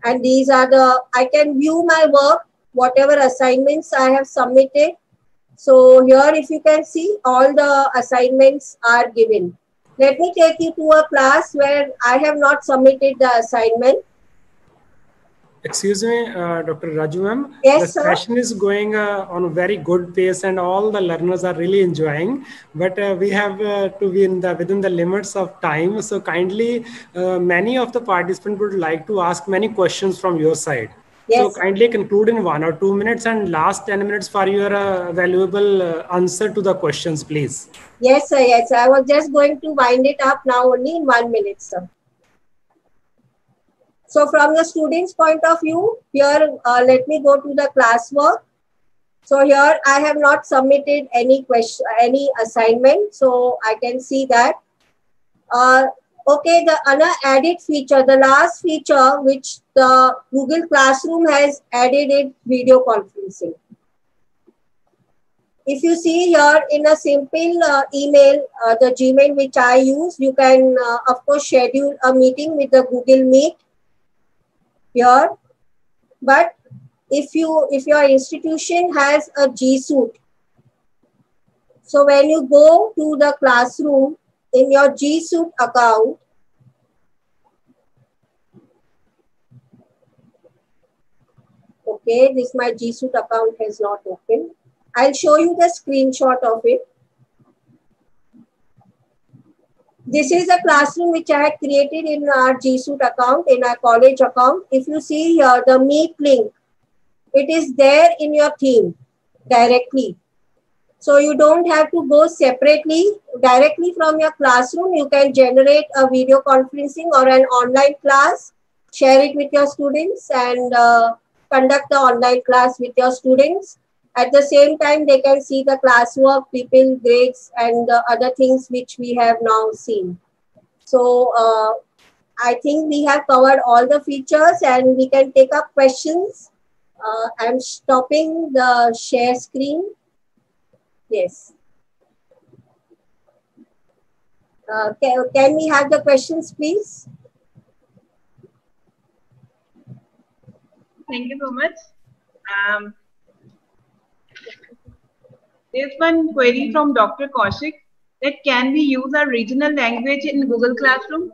And these are the, I can view my work, whatever assignments I have submitted so here if you can see all the assignments are given. Let me take you to a class where I have not submitted the assignment. Excuse me, uh, Dr. Raju ma'am. Yes, the sir. session is going uh, on a very good pace and all the learners are really enjoying. But uh, we have uh, to be in the within the limits of time. So kindly, uh, many of the participants would like to ask many questions from your side. Yes. So kindly conclude in one or two minutes and last 10 minutes for your uh, valuable uh, answer to the questions, please. Yes, sir. Yes, I was just going to wind it up now only in one minute, sir. So from the student's point of view, here, uh, let me go to the classwork. So here I have not submitted any question, any assignment. So I can see that. Okay, the added feature, the last feature which the Google Classroom has added is video conferencing. If you see here in a simple uh, email, uh, the Gmail which I use, you can uh, of course schedule a meeting with the Google Meet here. But if you if your institution has a G Suite, so when you go to the classroom in your G Suite account, okay, this my G Suite account has not opened. I'll show you the screenshot of it. This is a classroom which I had created in our G Suite account, in our college account. If you see here, the Meet link, it is there in your theme directly. So you don't have to go separately. Directly from your classroom, you can generate a video conferencing or an online class, share it with your students and uh, conduct the online class with your students. At the same time, they can see the classwork, people, grades, and uh, other things which we have now seen. So uh, I think we have covered all the features and we can take up questions. Uh, I'm stopping the share screen. Yes. Uh, can, can we have the questions, please? Thank you so much. Um, there's one query from Dr. Kaushik that can we use our regional language in Google Classroom?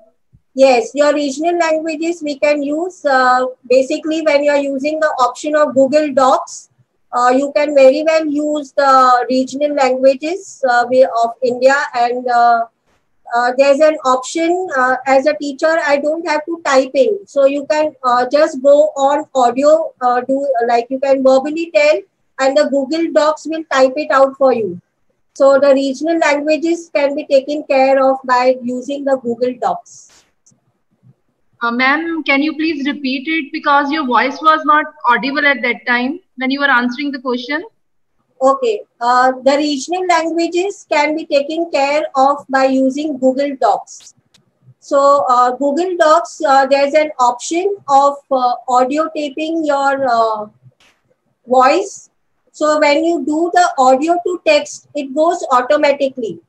Yes, your regional languages we can use. Uh, basically, when you're using the option of Google Docs, uh, you can very well use the regional languages uh, of India and uh, uh, there's an option uh, as a teacher i don't have to type in. So you can uh, just go on audio do like you can verbally tell and the google docs will type it out for you. So the regional languages can be taken care of by using the google docs uh, ma'am can you please repeat it because your voice was not audible at that time when you were answering the question Okay, uh, the regional languages can be taken care of by using Google Docs. So uh, Google Docs, uh, there's an option of uh, audio taping your uh, voice. So when you do the audio to text, it goes automatically.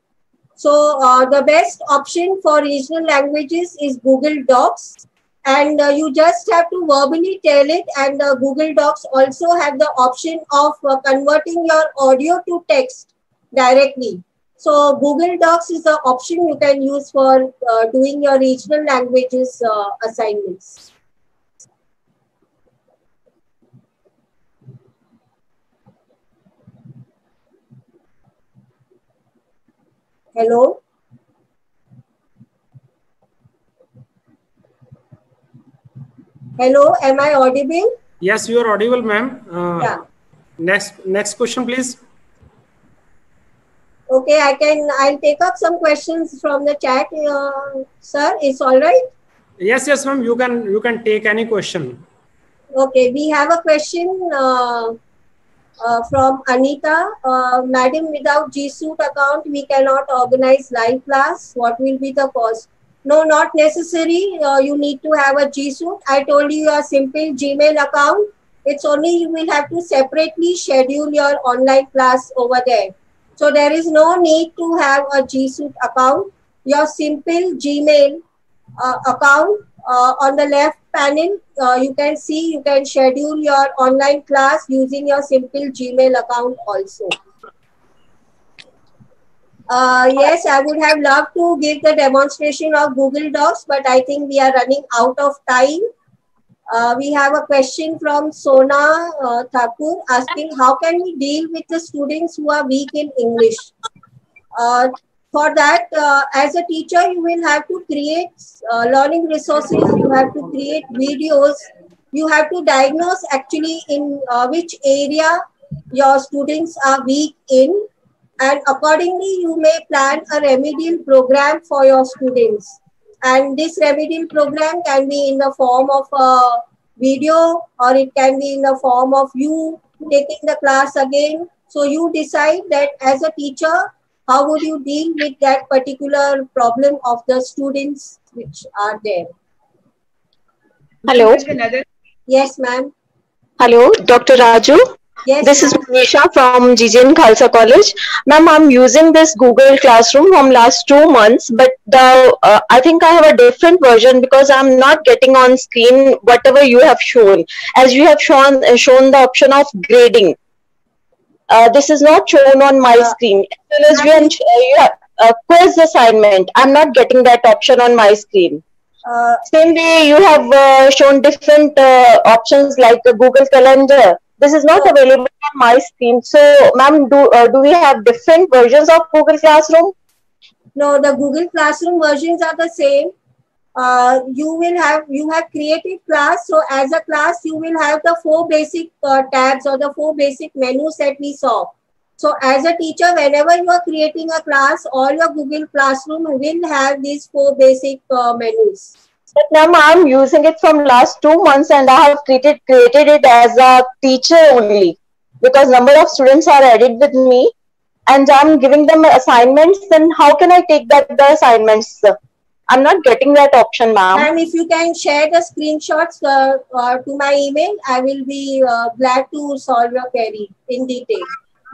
So uh, the best option for regional languages is Google Docs. And uh, you just have to verbally tell it and uh, google docs also have the option of uh, converting your audio to text directly. So google docs is the option you can use for uh, doing your regional languages uh, assignments hello Hello, am I audible? Yes, you are audible, ma'am. Uh, yeah. Next, next question, please. Okay, I can. I'll take up some questions from the chat, uh, sir. It's all right. Yes, yes, ma'am. You can you can take any question. Okay, we have a question uh, uh, from Anita. Uh, Madam, without G Suite account, we cannot organize live class. What will be the cost? No, not necessary. Uh, you need to have a G Suite. I told you a simple Gmail account. It's only you will have to separately schedule your online class over there. So there is no need to have a G Suite account. Your simple Gmail uh, account uh, on the left panel, uh, you can see you can schedule your online class using your simple Gmail account also. Uh, yes, I would have loved to give the demonstration of Google Docs, but I think we are running out of time. Uh, we have a question from Sona uh, Thakur asking how can we deal with the students who are weak in English? For that, uh, as a teacher, you will have to create uh, learning resources, you have to create videos, you have to diagnose actually in uh, which area your students are weak in. And accordingly you may plan a remedial program for your students. And this remedial program can be in the form of a video or it can be in the form of you taking the class again. So you decide that as a teacher how would you deal with that particular problem of the students which are there hello yes ma'am hello dr raju Yes, this is Manisha from GJN Khalsa College. Ma'am, I'm using this Google Classroom from last two months, but the uh, I think I have a different version because I'm not getting on screen whatever you have shown. As you have shown uh, shown the option of grading. Uh, this is not shown on my uh, screen. As well as you, have, a quiz assignment, I'm not getting that option on my screen. Uh, Same way, you have uh, shown different options like Google Calendar this is not available on my screen. So, ma'am, do uh, do we have different versions of Google Classroom? No, the Google Classroom versions are the same. Uh, you will have you have created class. So, as a class, you will have the four basic uh, tabs or the four basic menus that we saw. So, as a teacher, whenever you are creating a class, all your Google Classroom will have these four basic uh, menus. But now I'm using it from last two months and I have created, created it as a teacher only because number of students are added with me and I'm giving them assignments. Then how can I take that the assignments? I'm not getting that option, ma'am. And if you can share the screenshots uh, uh, to my email, I will be uh, glad to solve your query in detail.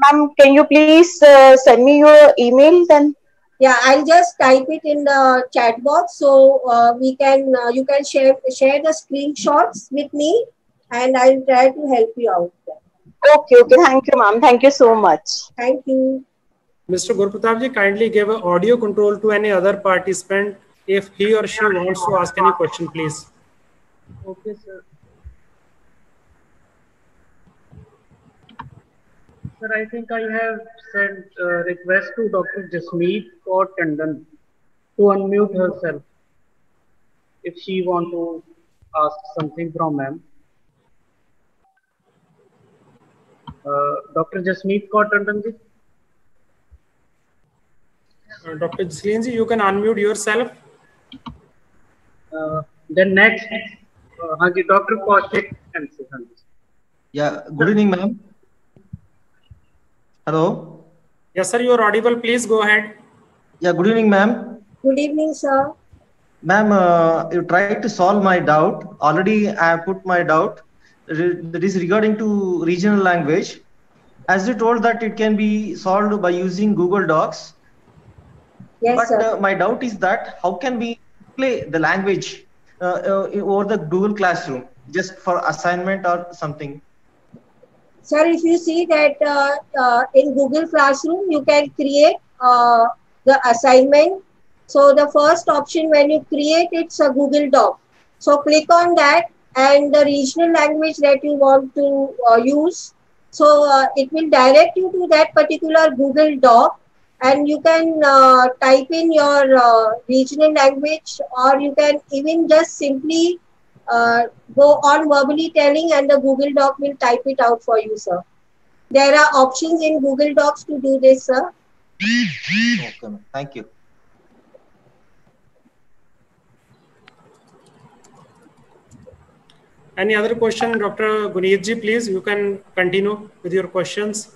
Ma'am, can you please uh, send me your email then? yeah i'll just type it in the chat box so uh, we can uh, you can share share the screenshots with me and i'll try to help you out okay okay thank you ma'am thank you so much thank you mr gurpratap ji kindly give an audio control to any other participant if he or she wants to ask any question please okay sir Sir, I think I have sent a request to Dr. Jasmeet Kaur Tandon. to unmute herself if she wants to ask something from ma'am. Uh, Dr. Jasmeet Kaur Tandon ji. Uh, Dr. Jasleen ji, you can unmute yourself. Uh, then next, Hanji, Dr. Kaushik Yeah, good evening, ma'am. Hello. Yes, sir, you are audible. Please go ahead. Yeah, good evening, ma'am. Good evening, sir. Ma'am, uh, you tried to solve my doubt. Already I have put my doubt. That is regarding to regional language. As you told that it can be solved by using Google Docs. Yes, but uh, my doubt is that how can we play the language uh, uh, over the Google Classroom just for assignment or something? Sir, if you see that uh, uh, in Google Classroom, you can create uh, the assignment. So the first option when you create, it's a Google Doc. So click on that and the regional language that you want to uh, use. So uh, it will direct you to that particular Google Doc and you can uh, type in your uh, regional language or you can even just simply uh, go on verbally telling and the Google Doc will type it out for you, sir. There are options in Google Docs to do this, sir. Okay. Thank you. Any other question, Dr. Guneet please, you can continue with your questions.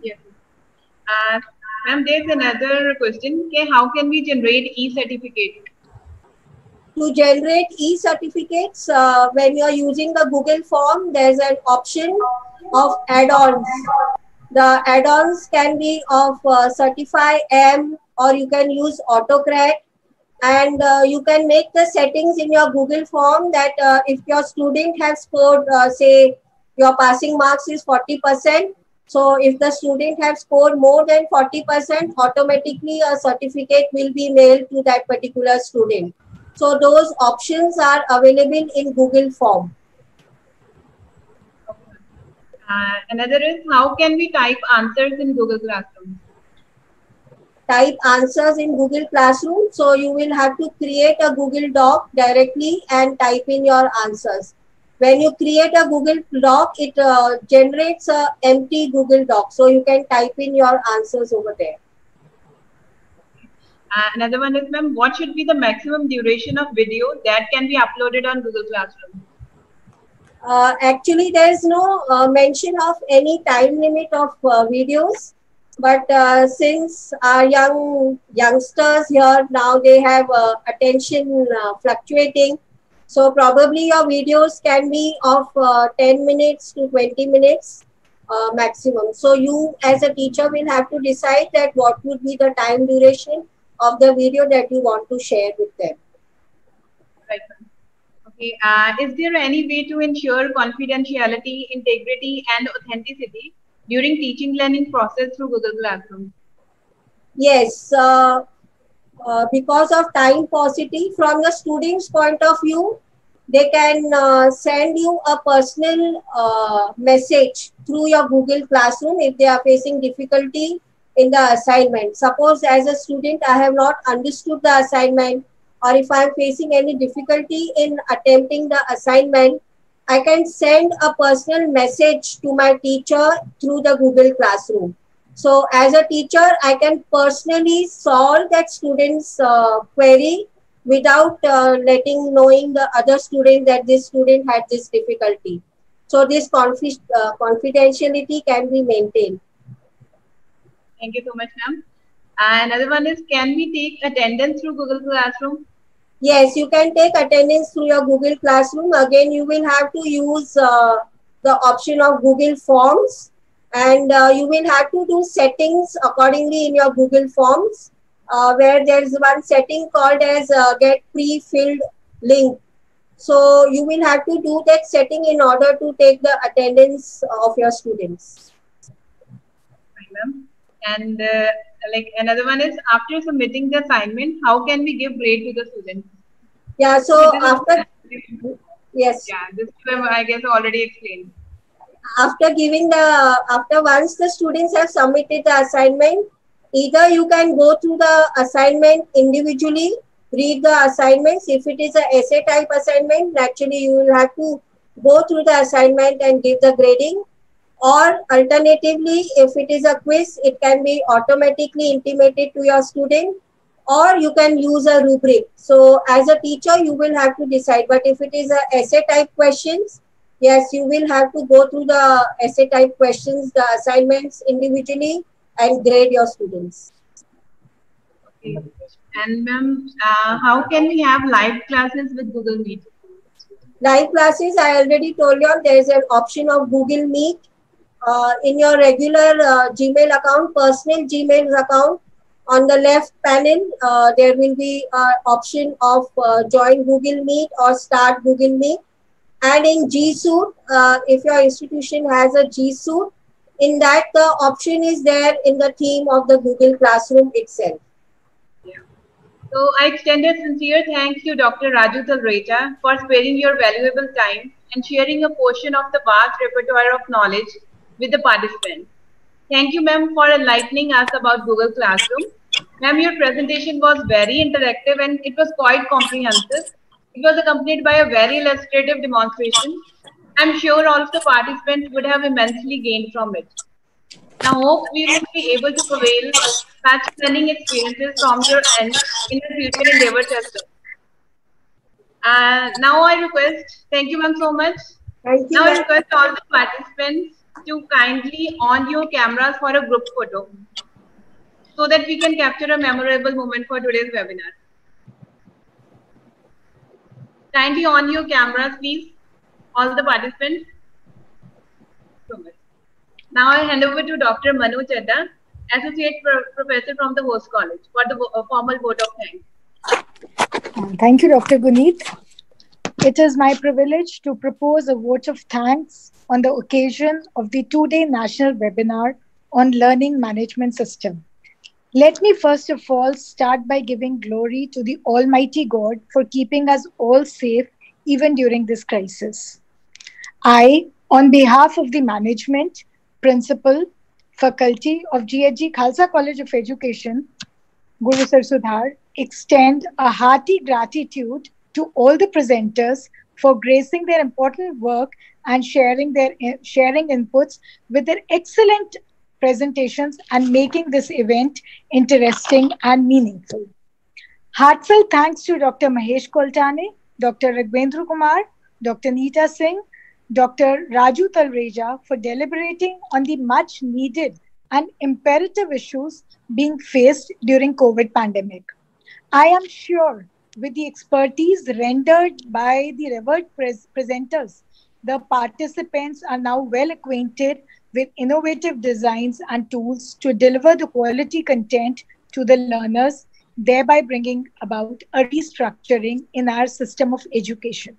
Yes. Uh, ma'am, there's another question. Okay, how can we generate e-certificate? To generate e-certificates, uh, when you are using the Google form, there's an option of add-ons. The add-ons can be of uh, Certify M or you can use Autocrat and uh, you can make the settings in your Google form that uh, if your student has scored, uh, say, your passing marks is 40%. So if the student has scored more than 40%, automatically a certificate will be mailed to that particular student. So those options are available in Google form. Uh, another is how can we type answers in Google Classroom? Type answers in Google Classroom. So you will have to create a Google Doc directly and type in your answers. When you create a Google Doc, it uh, generates a empty Google Doc. So you can type in your answers over there. Uh, another one is, ma'am, what should be the maximum duration of video that can be uploaded on Google Classroom? Uh, actually, there is no uh, mention of any time limit of uh, videos. But uh, since our young youngsters here now they have uh, attention uh, fluctuating, so probably your videos can be of uh, 10 minutes to 20 minutes uh, maximum. So you as a teacher will have to decide that what would be the time duration of the video that you want to share with them. Right. Okay. Uh, is there any way to ensure confidentiality, integrity, and authenticity during teaching learning process through Google Classroom? Yes, uh, uh, because of time paucity, from the student's point of view, they can uh, send you a personal uh, message through your Google Classroom if they are facing difficulty in the assignment. Suppose as a student, I have not understood the assignment or if I am facing any difficulty in attempting the assignment, I can send a personal message to my teacher through the Google Classroom. So as a teacher, I can personally solve that student's uh, query without uh, letting knowing the other student that this student had this difficulty. So this confi- uh, confidentiality can be maintained. Thank you so much, ma'am. Another one is, can we take attendance through Google Classroom? Yes, you can take attendance through your Google Classroom. Again, you will have to use uh, the option of Google Forms and uh, you will have to do settings accordingly in your Google Forms uh, where there is one setting called as uh, get pre-filled link. So you will have to do that setting in order to take the attendance of your students. And uh, like another one is, after submitting the assignment, how can we give grade to the students? Yeah, so after, yes. Yeah, this is, I guess already explained. After giving the after once the students have submitted the assignment Either you can go through the assignment individually, read the assignments. If it is a essay type assignment, naturally you will have to go through the assignment and give the grading. Or alternatively, if it is a quiz, it can be automatically intimated to your student or you can use a rubric. So as a teacher, you will have to decide. But if it is a essay type questions, yes, you will have to go through the essay type questions, the assignments individually and grade your students. Okay. And ma'am, uh, how can we have live classes with Google Meet? Live classes, I already told you, there is an option of Google Meet. Uh, in your regular uh, Gmail account, personal Gmail account, on the left panel, uh, there will be an option of uh, join Google Meet or start Google Meet. And in G Suite, uh, if your institution has a G Suite, in that the option is there in the theme of the Google Classroom itself. So I extend a sincere thanks to Dr. Raju Talreja for sparing your valuable time and sharing a portion of the vast repertoire of knowledge with the participants. Thank you, ma'am, for enlightening us about Google Classroom. Ma'am, your presentation was very interactive and it was quite comprehensive. It was accompanied by a very illustrative demonstration. I'm sure all of the participants would have immensely gained from it. Now, hope we will be able to avail such learning experiences from your end in the future endeavors as well. Uh, now I request, thank you ma'am so much. Thank you. Now I request all the participants to kindly on your cameras for a group photo so that we can capture a memorable moment for today's webinar. Kindly on your cameras, please, all the participants. Now I hand over to Dr. Manu Chadda, Associate Pro- Professor from the host college for the uh, formal vote of thanks. Thank you, Dr. Guneet. It is my privilege to propose a vote of thanks on the occasion of the two day national webinar on learning management system. Let me first of all start by giving glory to the Almighty God for keeping us all safe even during this crisis. I, on behalf of the management, principal, faculty of GHG Khalsa College of Education, Gurusar Sadhar, extend a hearty gratitude to all the presenters for gracing their important work and sharing their sharing inputs with their excellent presentations and making this event interesting and meaningful. Heartfelt thanks to Dr. Mahesh Koltane, Dr. Raghavendra Kumar, Dr. Neeta Singh, Dr. Raju Talreja for deliberating on the much needed and imperative issues being faced during COVID pandemic. I am sure with the expertise rendered by the revered pres- presenters, the participants are now well acquainted with innovative designs and tools to deliver the quality content to the learners, thereby bringing about a restructuring in our system of education.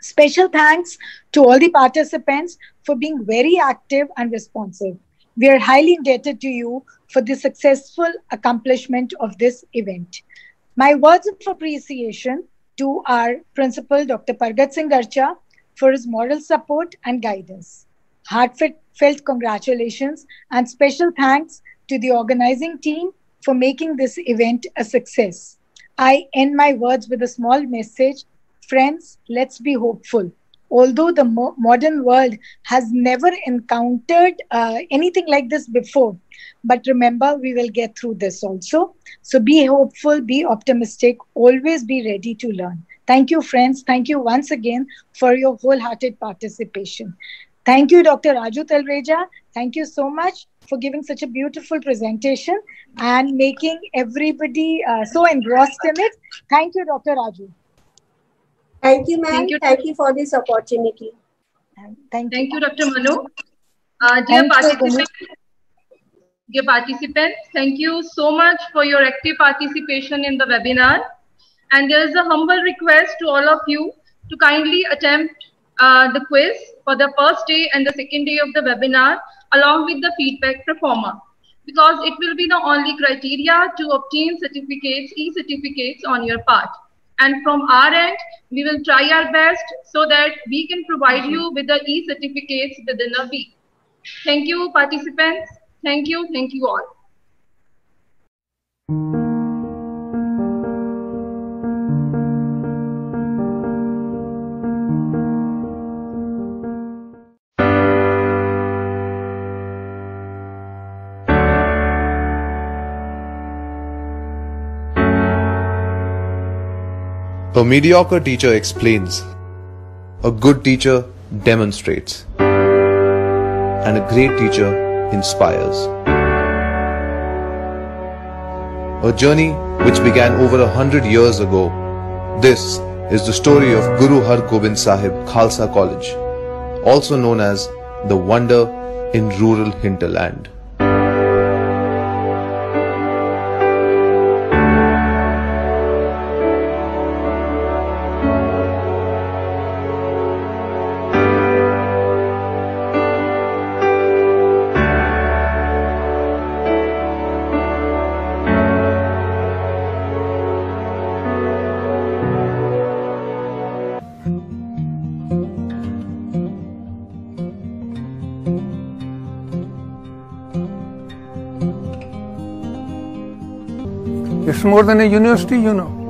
Special thanks to all the participants for being very active and responsive. We are highly indebted to you for the successful accomplishment of this event. My words of appreciation to our principal, Dr. Pargat Singh Garcha, for his moral support and guidance. Heartfelt congratulations and special thanks to the organizing team for making this event a success. I end my words with a small message. Friends, let's be hopeful. Although the mo- modern world has never encountered uh, anything like this before, but remember, we will get through this also. So be hopeful, be optimistic, always be ready to learn. Thank you, friends. Thank you once again for your wholehearted participation. Thank you, Dr. Raju Talreja. Thank you so much for giving such a beautiful presentation and making everybody uh, so engrossed in it. Thank you, Dr. Raju. Thank you, ma'am. Thank you. Thank you for this opportunity. And Thank, Thank you, Dr. Manu. Uh, dear Thank participants, dear participants, thank you so much for your active participation in the webinar. And there is a humble request to all of you to kindly attempt uh, the quiz for the first day and the second day of the webinar along with the feedback performer because it will be the only criteria to obtain certificates, e-certificates on your part. And from our end, we will try our best so that we can provide you with the e-certificates within a week. Thank you, participants. Thank you. Thank you all. A mediocre teacher explains. A good teacher demonstrates. And a great teacher inspires. A journey which began over a hundred years ago. This is the story of Guru Har Gobind Sahib Khalsa College, also known as the Wonder in Rural Hinterland. It's more than a university, you know.